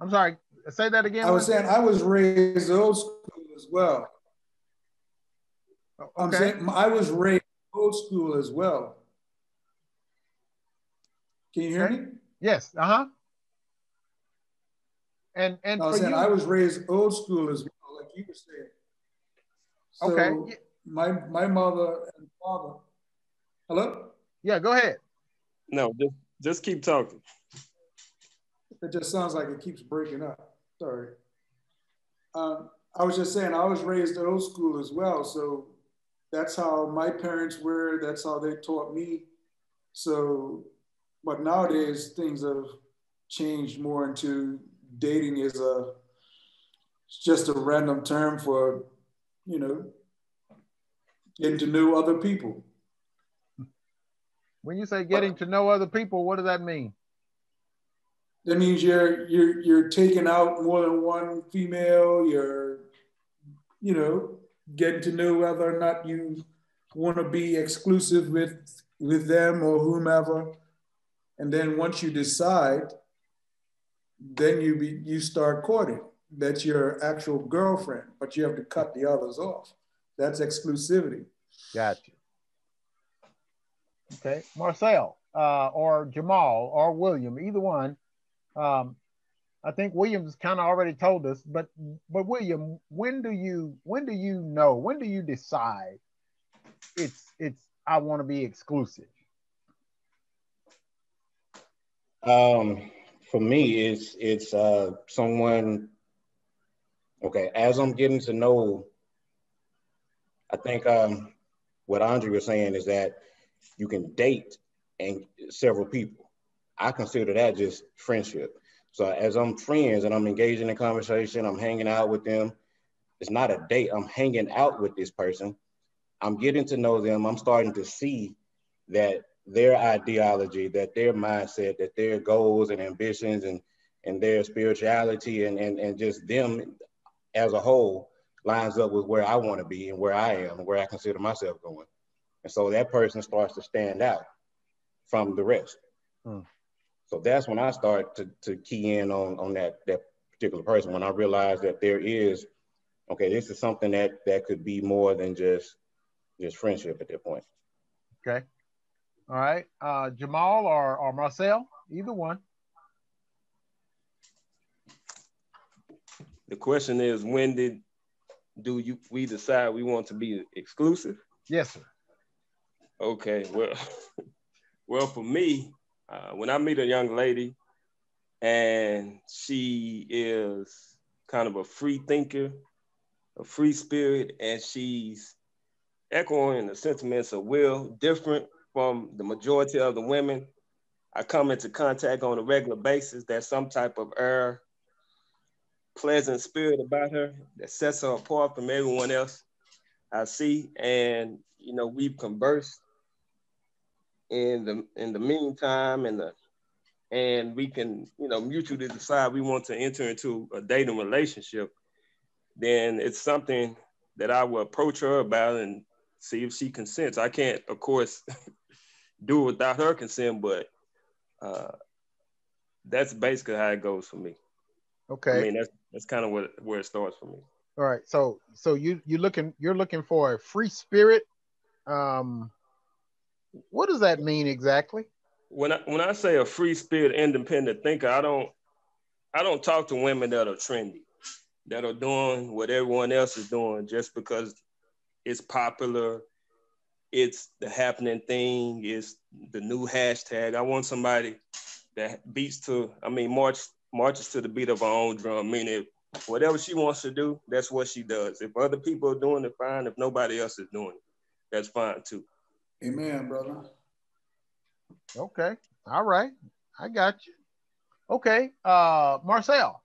[SPEAKER 1] I'm sorry, say that again.
[SPEAKER 12] I was saying I was raised old school as well.
[SPEAKER 1] Okay.
[SPEAKER 12] I'm saying I was raised old school as well. Can you hear okay. me?
[SPEAKER 1] Yes. Uh huh. And and
[SPEAKER 12] I was saying you, I was raised old school as well, like you were saying. So okay. My my mother and father. Hello.
[SPEAKER 1] Yeah. Go ahead.
[SPEAKER 6] No, just just keep talking.
[SPEAKER 12] It just sounds like it keeps breaking up. Sorry. Um, I was just saying I was raised old school as well, so that's how my parents were. That's how they taught me. So but nowadays things have changed more into dating is a it's just a random term for you know getting to know other people.
[SPEAKER 1] When you say getting to know other people what does that mean?
[SPEAKER 12] That means you're you're you're taking out more than one female you're you know getting to know whether or not you want to be exclusive with with them or whomever. And then once you decide, then you be, you start courting. That's your actual girlfriend, but you have to cut the others off. That's exclusivity.
[SPEAKER 1] Gotcha. Okay, Marcel uh, or Jamal or William, either one. Um, I think William's kind of already told us, but but William, when do you when do you know? When do you decide it's it's I want to be exclusive?
[SPEAKER 5] Um, for me, it's it's uh, someone. Okay, as I'm getting to know, I think um, what Andrea was saying is that you can date and several people. I consider that just friendship. So as I'm friends and I'm engaging in conversation, I'm hanging out with them. It's not a date. I'm hanging out with this person. I'm getting to know them. I'm starting to see that their ideology, that their mindset, that their goals and ambitions and and their spirituality and, and, and just them as a whole lines up with where I want to be and where I am and where I consider myself going. And so that person starts to stand out from the rest. Hmm. So that's when I start to, to key in on, on that, that particular person, when I realize that there is, okay, this is something that, that could be more than just, just friendship at that point.
[SPEAKER 1] Okay. All right. Uh, Jamal or, or Marcel, either one.
[SPEAKER 6] The question is, when did do you we decide we want to be exclusive?
[SPEAKER 1] Yes, sir.
[SPEAKER 6] Okay. Well, [laughs] well, for me, uh, when I meet a young lady and she is kind of a free thinker, a free spirit, and she's echoing the sentiments of will, different from the majority of the women I come into contact on a regular basis. There's some type of air, pleasant spirit about her that sets her apart from everyone else I see. And you know, we've conversed in the in the meantime and the and we can, you know, mutually decide we want to enter into a dating relationship, then it's something that I will approach her about and see if she consents. I can't, of course, [laughs] do it without her consent, but uh, that's basically how it goes for me.
[SPEAKER 1] Okay.
[SPEAKER 6] I mean, that's that's kind of what where it starts for me.
[SPEAKER 1] All right. So so you you looking you're looking for a free spirit. Um, what does that mean exactly?
[SPEAKER 6] When I when I say a free spirit, independent thinker, I don't I don't talk to women that are trendy, that are doing what everyone else is doing just because it's popular it's the happening thing, it's the new hashtag. I want somebody that beats to, I mean, march marches to the beat of her own drum, meaning whatever she wants to do, that's what she does. If other people are doing it, fine. If nobody else is doing it, that's fine too.
[SPEAKER 12] Amen, brother.
[SPEAKER 1] Okay. All right. I got you. Okay. Uh Marcel.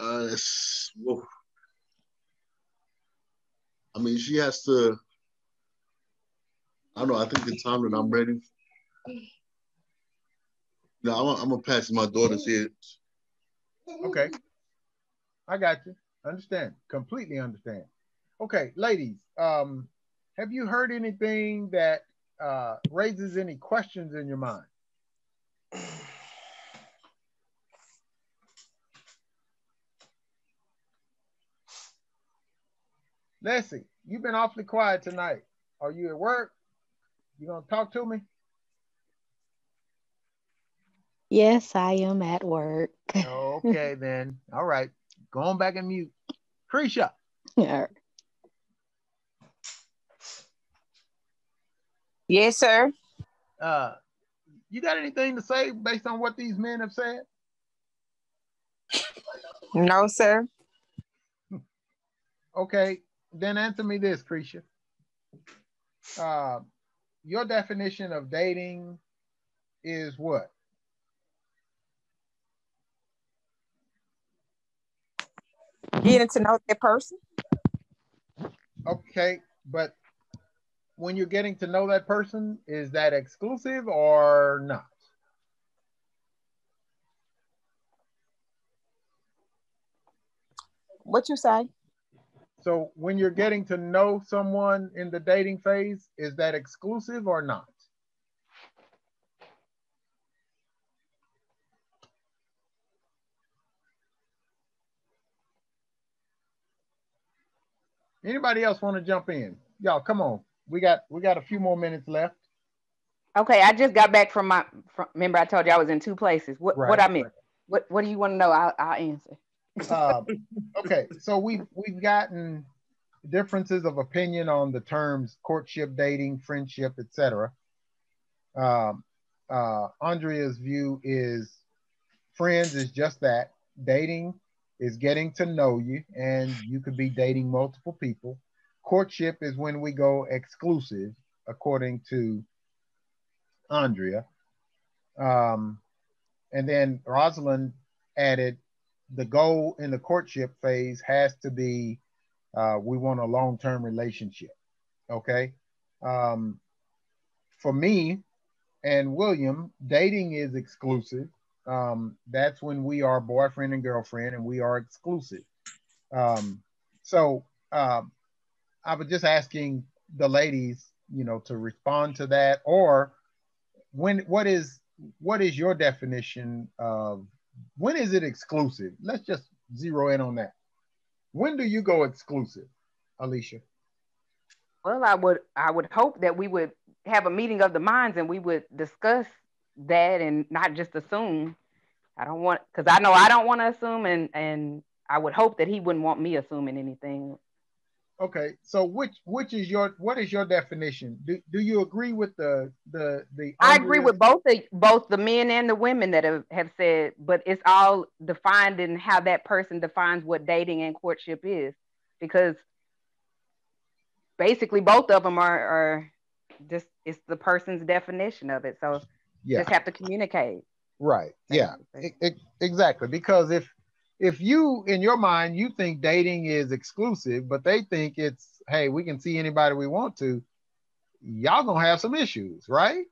[SPEAKER 9] Uh, I mean, she has to. I don't know. I think the time that I'm ready. No, I'm, I'm gonna pass my daughter's here.
[SPEAKER 1] Okay, I got you. Understand? Completely understand. Okay, ladies, um, have you heard anything that uh, raises any questions in your mind? Leslie, you've been awfully quiet tonight. Are you at work? You gonna talk to me?
[SPEAKER 13] Yes, I am at work.
[SPEAKER 1] okay, [laughs] then. All right. Go on back and mute. Cretia.
[SPEAKER 13] Yeah.
[SPEAKER 14] Yes, sir.
[SPEAKER 1] Uh, you got anything to say based on what these men have said?
[SPEAKER 14] No, sir. [laughs]
[SPEAKER 1] Okay then answer me this, Cretia. Uh, your definition of dating is what?
[SPEAKER 14] Getting to know that person.
[SPEAKER 1] Okay, but when you're getting to know that person, is that exclusive or not?
[SPEAKER 14] What you say?
[SPEAKER 1] So when you're getting to know someone in the dating phase, is that exclusive or not? Anybody else want to jump in? Y'all, come on. We got we got a few more minutes left.
[SPEAKER 15] Okay, I just got back from my. From, remember, I told you I was in two places. What right, what I meant? Right. What What do you want to know? I'll, I'll answer.
[SPEAKER 1] Um, [laughs] okay, so we've we've gotten differences of opinion on the terms courtship, dating, friendship, etc. Um, uh, Andrea's view is friends is just that. Dating is getting to know you, and you could be dating multiple people. Courtship is when we go exclusive, according to Andrea. Um, and then Rosalind added the goal in the courtship phase has to be uh, we want a long-term relationship. Okay. Um, for me and William, dating is exclusive. Um, that's when we are boyfriend and girlfriend and we are exclusive. Um, so um, I was just asking the ladies, you know, to respond to that or when what is what is your definition of when is it exclusive? Let's just zero in on that. When do you go exclusive, Alicia?
[SPEAKER 15] Well, I would I would hope that we would have a meeting of the minds and we would discuss that and not just assume. I don't want because I know I don't want to assume and and I would hope that he wouldn't want me assuming anything.
[SPEAKER 1] Okay, so which which is your what is your definition? Do, do you agree with the the the?
[SPEAKER 15] I agree with both the both the men and the women that have, have said, but it's all defined in how that person defines what dating and courtship is, because basically both of them are are just it's the person's definition of it. So yeah. just have to communicate.
[SPEAKER 1] Right. Yeah. It, it, exactly. Because if if you in your mind you think dating is exclusive, but they think it's hey, we can see anybody we want to, y'all gonna have some issues, right?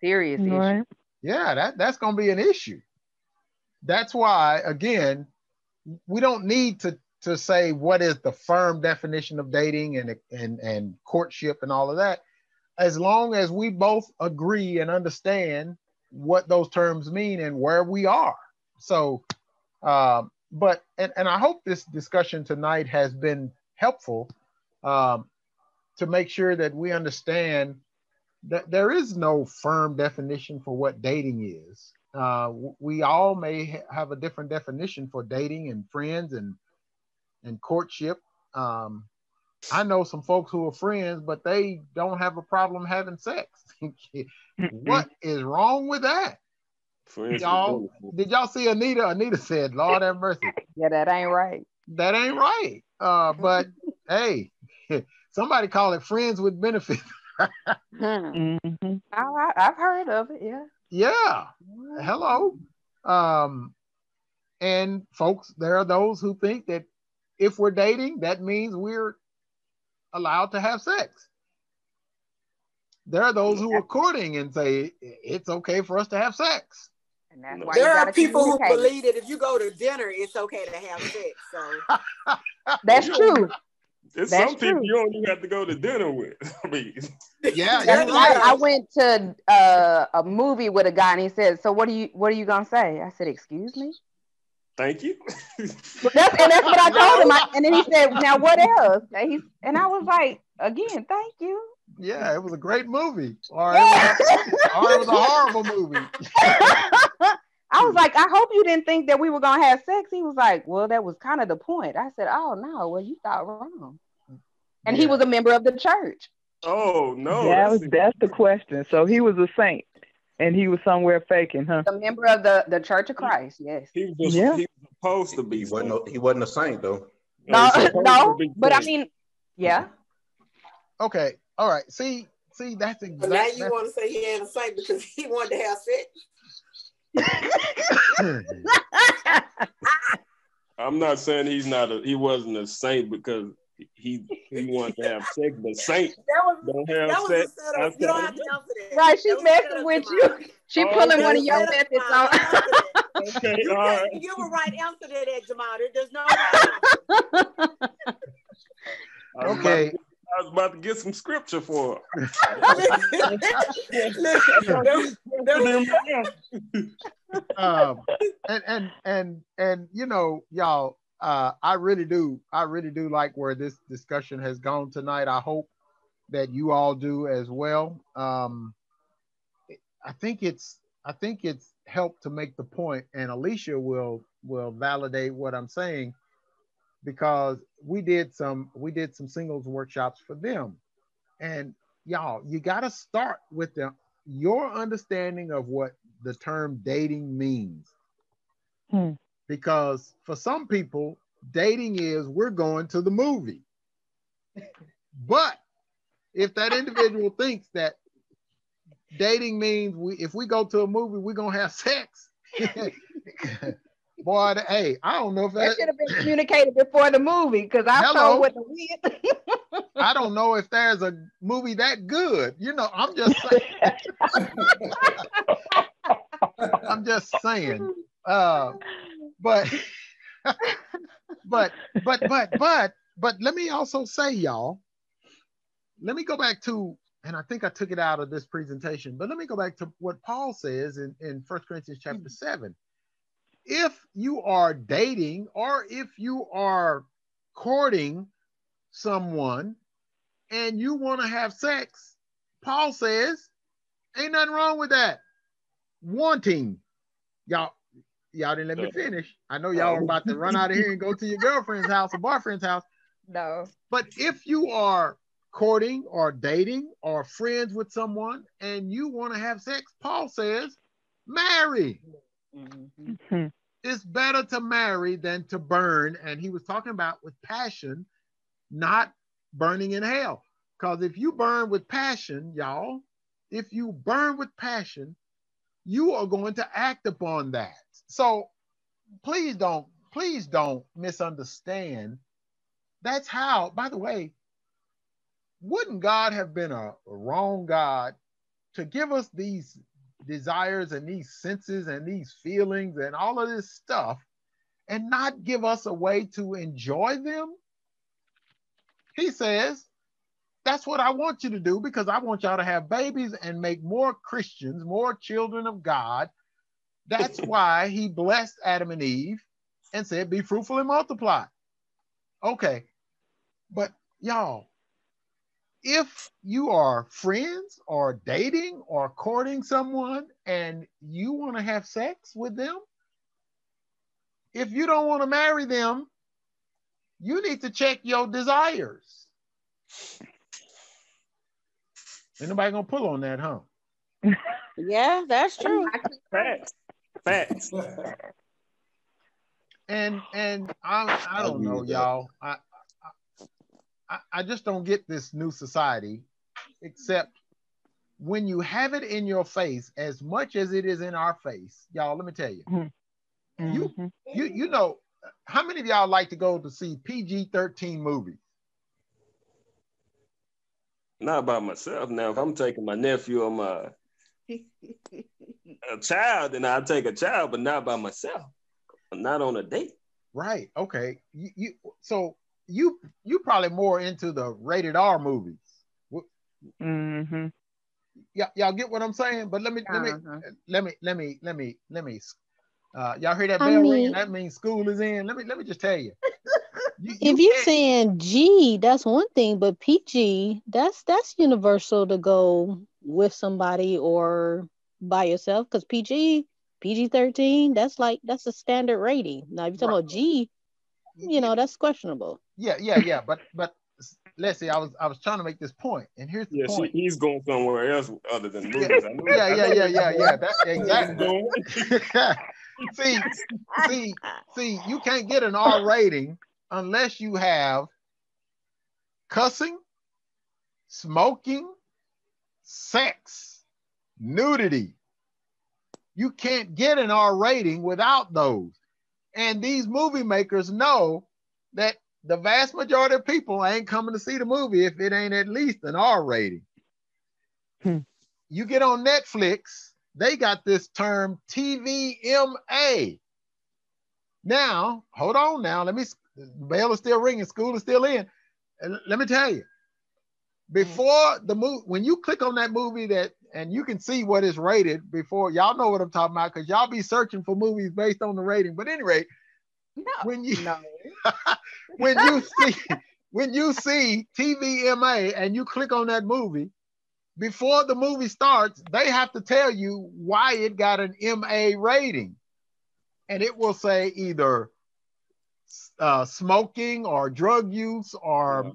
[SPEAKER 15] Serious right. issue.
[SPEAKER 1] Yeah, that, that's gonna be an issue. That's why, again, we don't need to to say what is the firm definition of dating and and and courtship and all of that. As long as we both agree and understand what those terms mean and where we are. So um, but and, and I hope this discussion tonight has been helpful um, to make sure that we understand that there is no firm definition for what dating is. Uh, we all may ha- have a different definition for dating and friends and and courtship. Um, I know some folks who are friends, but they don't have a problem having sex. [laughs] what is wrong with that? Friends y'all, did y'all see Anita? Anita said, Lord have mercy.
[SPEAKER 15] Yeah, that ain't right.
[SPEAKER 1] That ain't right. Uh, but [laughs] hey, [laughs] somebody call it friends with benefits.
[SPEAKER 15] mm-hmm. I, have heard of it, yeah.
[SPEAKER 1] Yeah. Hello. Um, and folks, there are those who think that if we're dating, that means we're allowed to have sex. There are those who are courting and say it's okay for us to have sex
[SPEAKER 4] there are people who believe that if you go to dinner, it's okay to have sex. So [laughs]
[SPEAKER 15] that's true.
[SPEAKER 16] There's That's some people true. you don't even have to go to dinner with. [laughs] I mean,
[SPEAKER 1] yeah, [laughs]
[SPEAKER 15] That's right. I went to uh, a movie with a guy, and he said, "So what are you what are you gonna say?" I said, "Excuse me."
[SPEAKER 16] Thank you.
[SPEAKER 15] that's, and that's what I told him. I, and then he said, "Now what else?" And, he, and I was like, "Again, thank you."
[SPEAKER 1] Yeah, it was a great movie, or it was, or [laughs] it was a horrible movie. [laughs]
[SPEAKER 15] I was like, I hope you didn't think that we were gonna have sex. He was like, Well, that was kind of the point. I said, Oh no, well, you thought wrong. And yeah. he was a member of the church.
[SPEAKER 16] Oh no.
[SPEAKER 8] Yeah, that's, that's the question. So he was a saint and he was somewhere faking, huh?
[SPEAKER 15] A member of the, the Church of Christ, yes.
[SPEAKER 16] He was just, yeah. he was supposed to be.
[SPEAKER 5] He wasn't, a, he wasn't a saint though.
[SPEAKER 15] No, no, but I mean, yeah.
[SPEAKER 1] Okay, all right. See, see, that's exactly.
[SPEAKER 4] But now you want to say he ain't a saint because he wanted to have sex. [laughs]
[SPEAKER 16] I'm not saying he's not a he wasn't a saint because he he wanted to have sex, but saint [laughs] was, don't have sex.
[SPEAKER 15] You don't have to that. Right, she's messing with you. She oh, pulling okay. one of your methods on. [laughs]
[SPEAKER 16] okay, you, all right.
[SPEAKER 4] you were right answer to that, Jamada. There's
[SPEAKER 1] no Okay.
[SPEAKER 16] About to get some scripture for her. [laughs]
[SPEAKER 1] um, and and and and you know, y'all, uh, I really do, I really do like where this discussion has gone tonight. I hope that you all do as well. Um, I think it's, I think it's helped to make the point, and Alicia will will validate what I'm saying because we did some we did some singles workshops for them. And y'all you got to start with the your understanding of what the term dating means. Hmm. because for some people dating is we're going to the movie. But if that individual [laughs] thinks that dating means we if we go to a movie we're gonna have sex [laughs] [laughs] Boy, th- hey, I don't know if
[SPEAKER 15] That
[SPEAKER 1] that,
[SPEAKER 15] should have been communicated before the movie because I
[SPEAKER 1] Hello?
[SPEAKER 15] what the weird.
[SPEAKER 1] I don't know if there's a movie that good. You know, I'm just saying. [laughs] I'm just saying. Uh, but [laughs] but but but but but let me also say, y'all. Let me go back to, and I think I took it out of this presentation, but let me go back to what Paul says in, in 1 Corinthians chapter 7. If you are dating or if you are courting someone and you want to have sex, Paul says, ain't nothing wrong with that. Wanting. Y'all, y'all didn't let me finish. I know y'all are about to run out of here and go to your girlfriend's house or boyfriend's house.
[SPEAKER 15] No.
[SPEAKER 1] But if you are courting or dating or friends with someone and you want to have sex, Paul says, marry. Mm-hmm. Mm-hmm. It's better to marry than to burn. And he was talking about with passion, not burning in hell. Because if you burn with passion, y'all, if you burn with passion, you are going to act upon that. So please don't, please don't misunderstand. That's how, by the way, wouldn't God have been a wrong God to give us these desires and these senses and these feelings and all of this stuff and not give us a way to enjoy them? He says, that's what I want you to do because I want y'all to have babies and make more Christians, more children of God. That's [laughs] why he blessed Adam and Eve and said, Be fruitful and multiply. Okay. But y'all, if you are friends or dating or courting someone and you want to have sex with them, if you don't want to marry them, you need to check your desires. Anybody gonna pull on that, huh? [laughs]
[SPEAKER 2] Yeah, that's true.
[SPEAKER 16] Facts. Facts.
[SPEAKER 1] And and I I don't know, y'all. I, I I just don't get this new society, except when you have it in your face as much as it is in our face, y'all. Let me tell you, mm-hmm. you mm-hmm. you you know, how many of y'all like to go to see PG thirteen movies?
[SPEAKER 16] Not by myself. Now, if I'm taking my nephew or my [laughs] a child, then I'll take a child, but not by myself. Not on a date.
[SPEAKER 1] Right. Okay. You, you so you you probably more into the rated R movies.
[SPEAKER 8] Mm-hmm.
[SPEAKER 1] y'all, y'all get what I'm saying? But let me let me
[SPEAKER 15] Uh-huh.
[SPEAKER 1] let me let me let me let me uh y'all hear that
[SPEAKER 13] I
[SPEAKER 1] bell
[SPEAKER 13] mean-
[SPEAKER 1] ringing? That means school is in. Let me let me just tell you. [laughs]
[SPEAKER 13] if you're saying G, that's one thing, but PG, that's that's universal to go with somebody or by yourself. Because PG, PG thirteen, that's like that's a standard rating. Now, if you're talking about G, you know that's questionable.
[SPEAKER 1] Yeah, yeah, yeah. But but let's see, I was I was trying to make this point, and here's the
[SPEAKER 16] Yeah, see,
[SPEAKER 1] point.
[SPEAKER 16] he's going somewhere else other than
[SPEAKER 1] Yeah,
[SPEAKER 16] movies.
[SPEAKER 1] Yeah, yeah, yeah, yeah, yeah.
[SPEAKER 16] going.
[SPEAKER 1] That
[SPEAKER 16] I know where he's
[SPEAKER 1] exactly. [laughs] [laughs] see, see, see, you can't get an R rating unless you have cussing, smoking, sex, nudity. You can't get an R rating without those. And these movie makers know that the vast majority of people ain't coming to see the movie if it ain't at least an R rating. Hmm. You get on Netflix, they got this term TVMA. Now, hold on now. Let me, the bell is still ringing, school is still in. Let me tell you, before hmm. the movie, when you click on that movie that, and you can see what is rated before, y'all know what I'm talking about, because y'all be searching for movies based on the rating. But anyway, when you [laughs] when you see when you see TVMA and you click on that movie, before the movie starts, they have to tell you why it got an MA rating. And it will say either uh, smoking or drug use or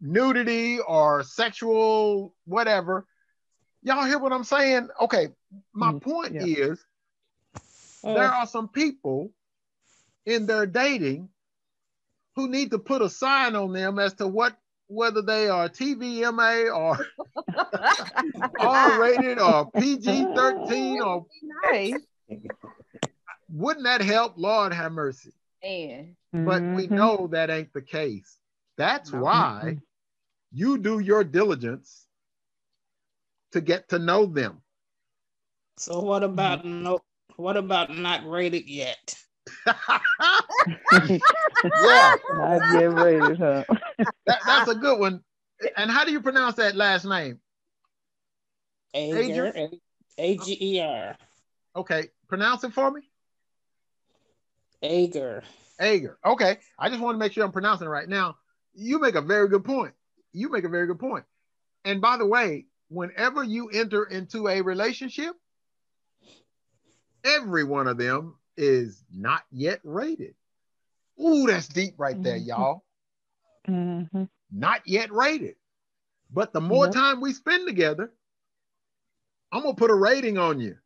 [SPEAKER 1] nudity or sexual whatever. Y'all hear what I'm saying? Okay, my point is there are some people in their dating who need to put a sign on them as to what whether they are TVMA or [laughs] R rated or PG 13 or
[SPEAKER 15] Nice.
[SPEAKER 1] wouldn't that help? Lord have mercy.
[SPEAKER 15] And
[SPEAKER 1] But we
[SPEAKER 8] Mhm.
[SPEAKER 1] know that ain't the case. That's why you do your diligence to get to know them.
[SPEAKER 17] So what about no? What about not rated yet?
[SPEAKER 1] Yeah,
[SPEAKER 8] Not yet rated, huh?
[SPEAKER 1] that, that's a good one. And how do you pronounce that last name?
[SPEAKER 17] Ager,
[SPEAKER 1] Ager?
[SPEAKER 17] A G E R.
[SPEAKER 1] Okay, pronounce it for me.
[SPEAKER 17] Ager.
[SPEAKER 1] Ager. Okay, I just want to make sure I'm pronouncing it right. Now, you make a very good point. You make a very good point. And by the way, whenever you enter into a relationship, every one of them is not yet rated. Ooh, that's deep right there, mm-hmm. y'all.
[SPEAKER 8] Mm-hmm.
[SPEAKER 1] Not yet rated. But the more
[SPEAKER 8] Yep.
[SPEAKER 1] time we spend together, I'm gonna put a rating on you.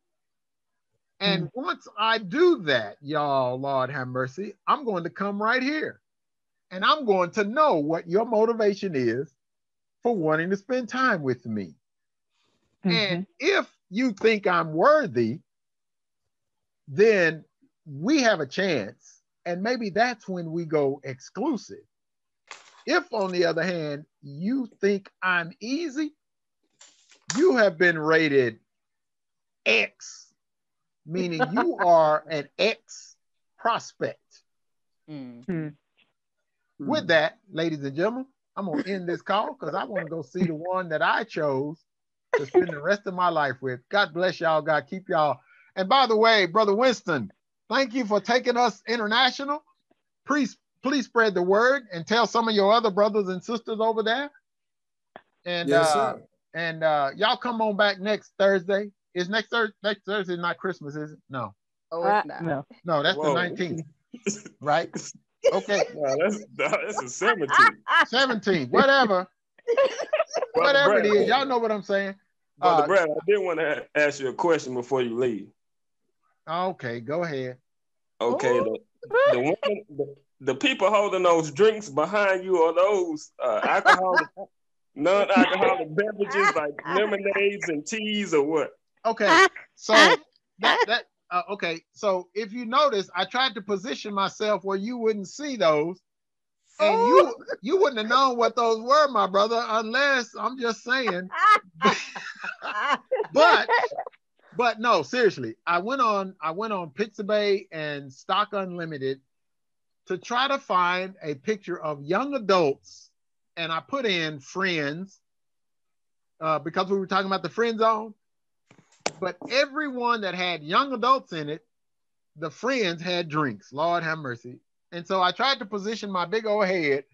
[SPEAKER 1] And mm. once I do that, y'all, Lord have mercy, I'm going to come right here and I'm going to know what your motivation is for wanting to spend time with me. And mm-hmm. if you think I'm worthy, then we have a chance. And maybe that's when we go exclusive. If, on the other hand, you think I'm easy, you have been rated X, meaning you [laughs] are an X prospect. Mm. Hmm. With that, ladies and gentlemen, I'm going to end this call because I want to go see the one that I chose to spend the rest of my life with. God bless y'all. God keep y'all. And by the way, Brother Winston, thank you for taking us international. Please, please spread the word and tell some of your other brothers and sisters over there. And
[SPEAKER 12] Yes,
[SPEAKER 1] uh,
[SPEAKER 12] sir.
[SPEAKER 1] and uh, y'all come on back next Thursday. Is next Thursday? Next Thursday not Christmas, is it? No.
[SPEAKER 15] Oh,
[SPEAKER 2] Uh,
[SPEAKER 15] it's not.
[SPEAKER 8] No.
[SPEAKER 1] No, that's
[SPEAKER 16] Whoa.
[SPEAKER 1] the 19th, [laughs] right? Okay. [laughs]
[SPEAKER 16] No, that's that's a 17.
[SPEAKER 1] 17, whatever. [laughs] whatever it is. Y'all know what I'm saying.
[SPEAKER 16] Brother
[SPEAKER 1] Uh,
[SPEAKER 16] Brad, I did want to ask you a question before you leave.
[SPEAKER 1] Okay, go ahead.
[SPEAKER 16] Okay, the, the, women, the, the people holding those drinks behind you are those uh, alcoholic, non-alcoholic beverages like lemonades and teas or what?
[SPEAKER 1] Okay, so that that uh, okay. So if you notice, I tried to position myself where you wouldn't see those, and you you wouldn't have known what those were, my brother, unless I'm just saying. [laughs] but but no, seriously, I went on I went on Pixabay and Stock Unlimited to try to find a picture of young adults, and I put in friends uh, because we were talking about the friend zone. But everyone that had young adults in it, the friends had drinks. Lord have mercy. And so I tried to position my big old head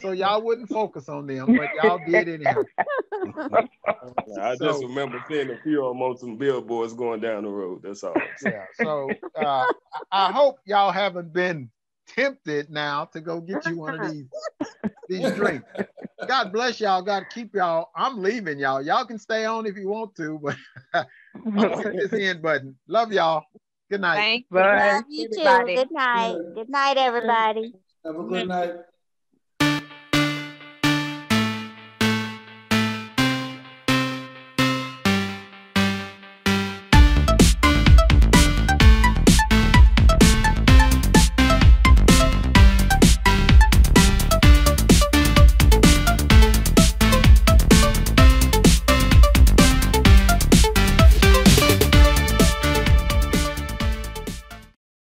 [SPEAKER 1] so y'all wouldn't focus on them, but y'all did anyhow. [laughs]
[SPEAKER 16] I just
[SPEAKER 1] So-
[SPEAKER 16] remember seeing a few of them on some billboards going down the road. That's all.
[SPEAKER 1] Yeah. So uh, I I hope y'all haven't been tempted now to go get you one of these these drinks. God bless y'all. God keep y'all. I'm leaving y'all. Y'all can stay on if you want to, but [laughs] I'm gonna hit this end button. Love y'all. Good night.
[SPEAKER 2] Thank
[SPEAKER 8] Bye.
[SPEAKER 2] Love you too. Good night. Good night, everybody.
[SPEAKER 12] Have a good night.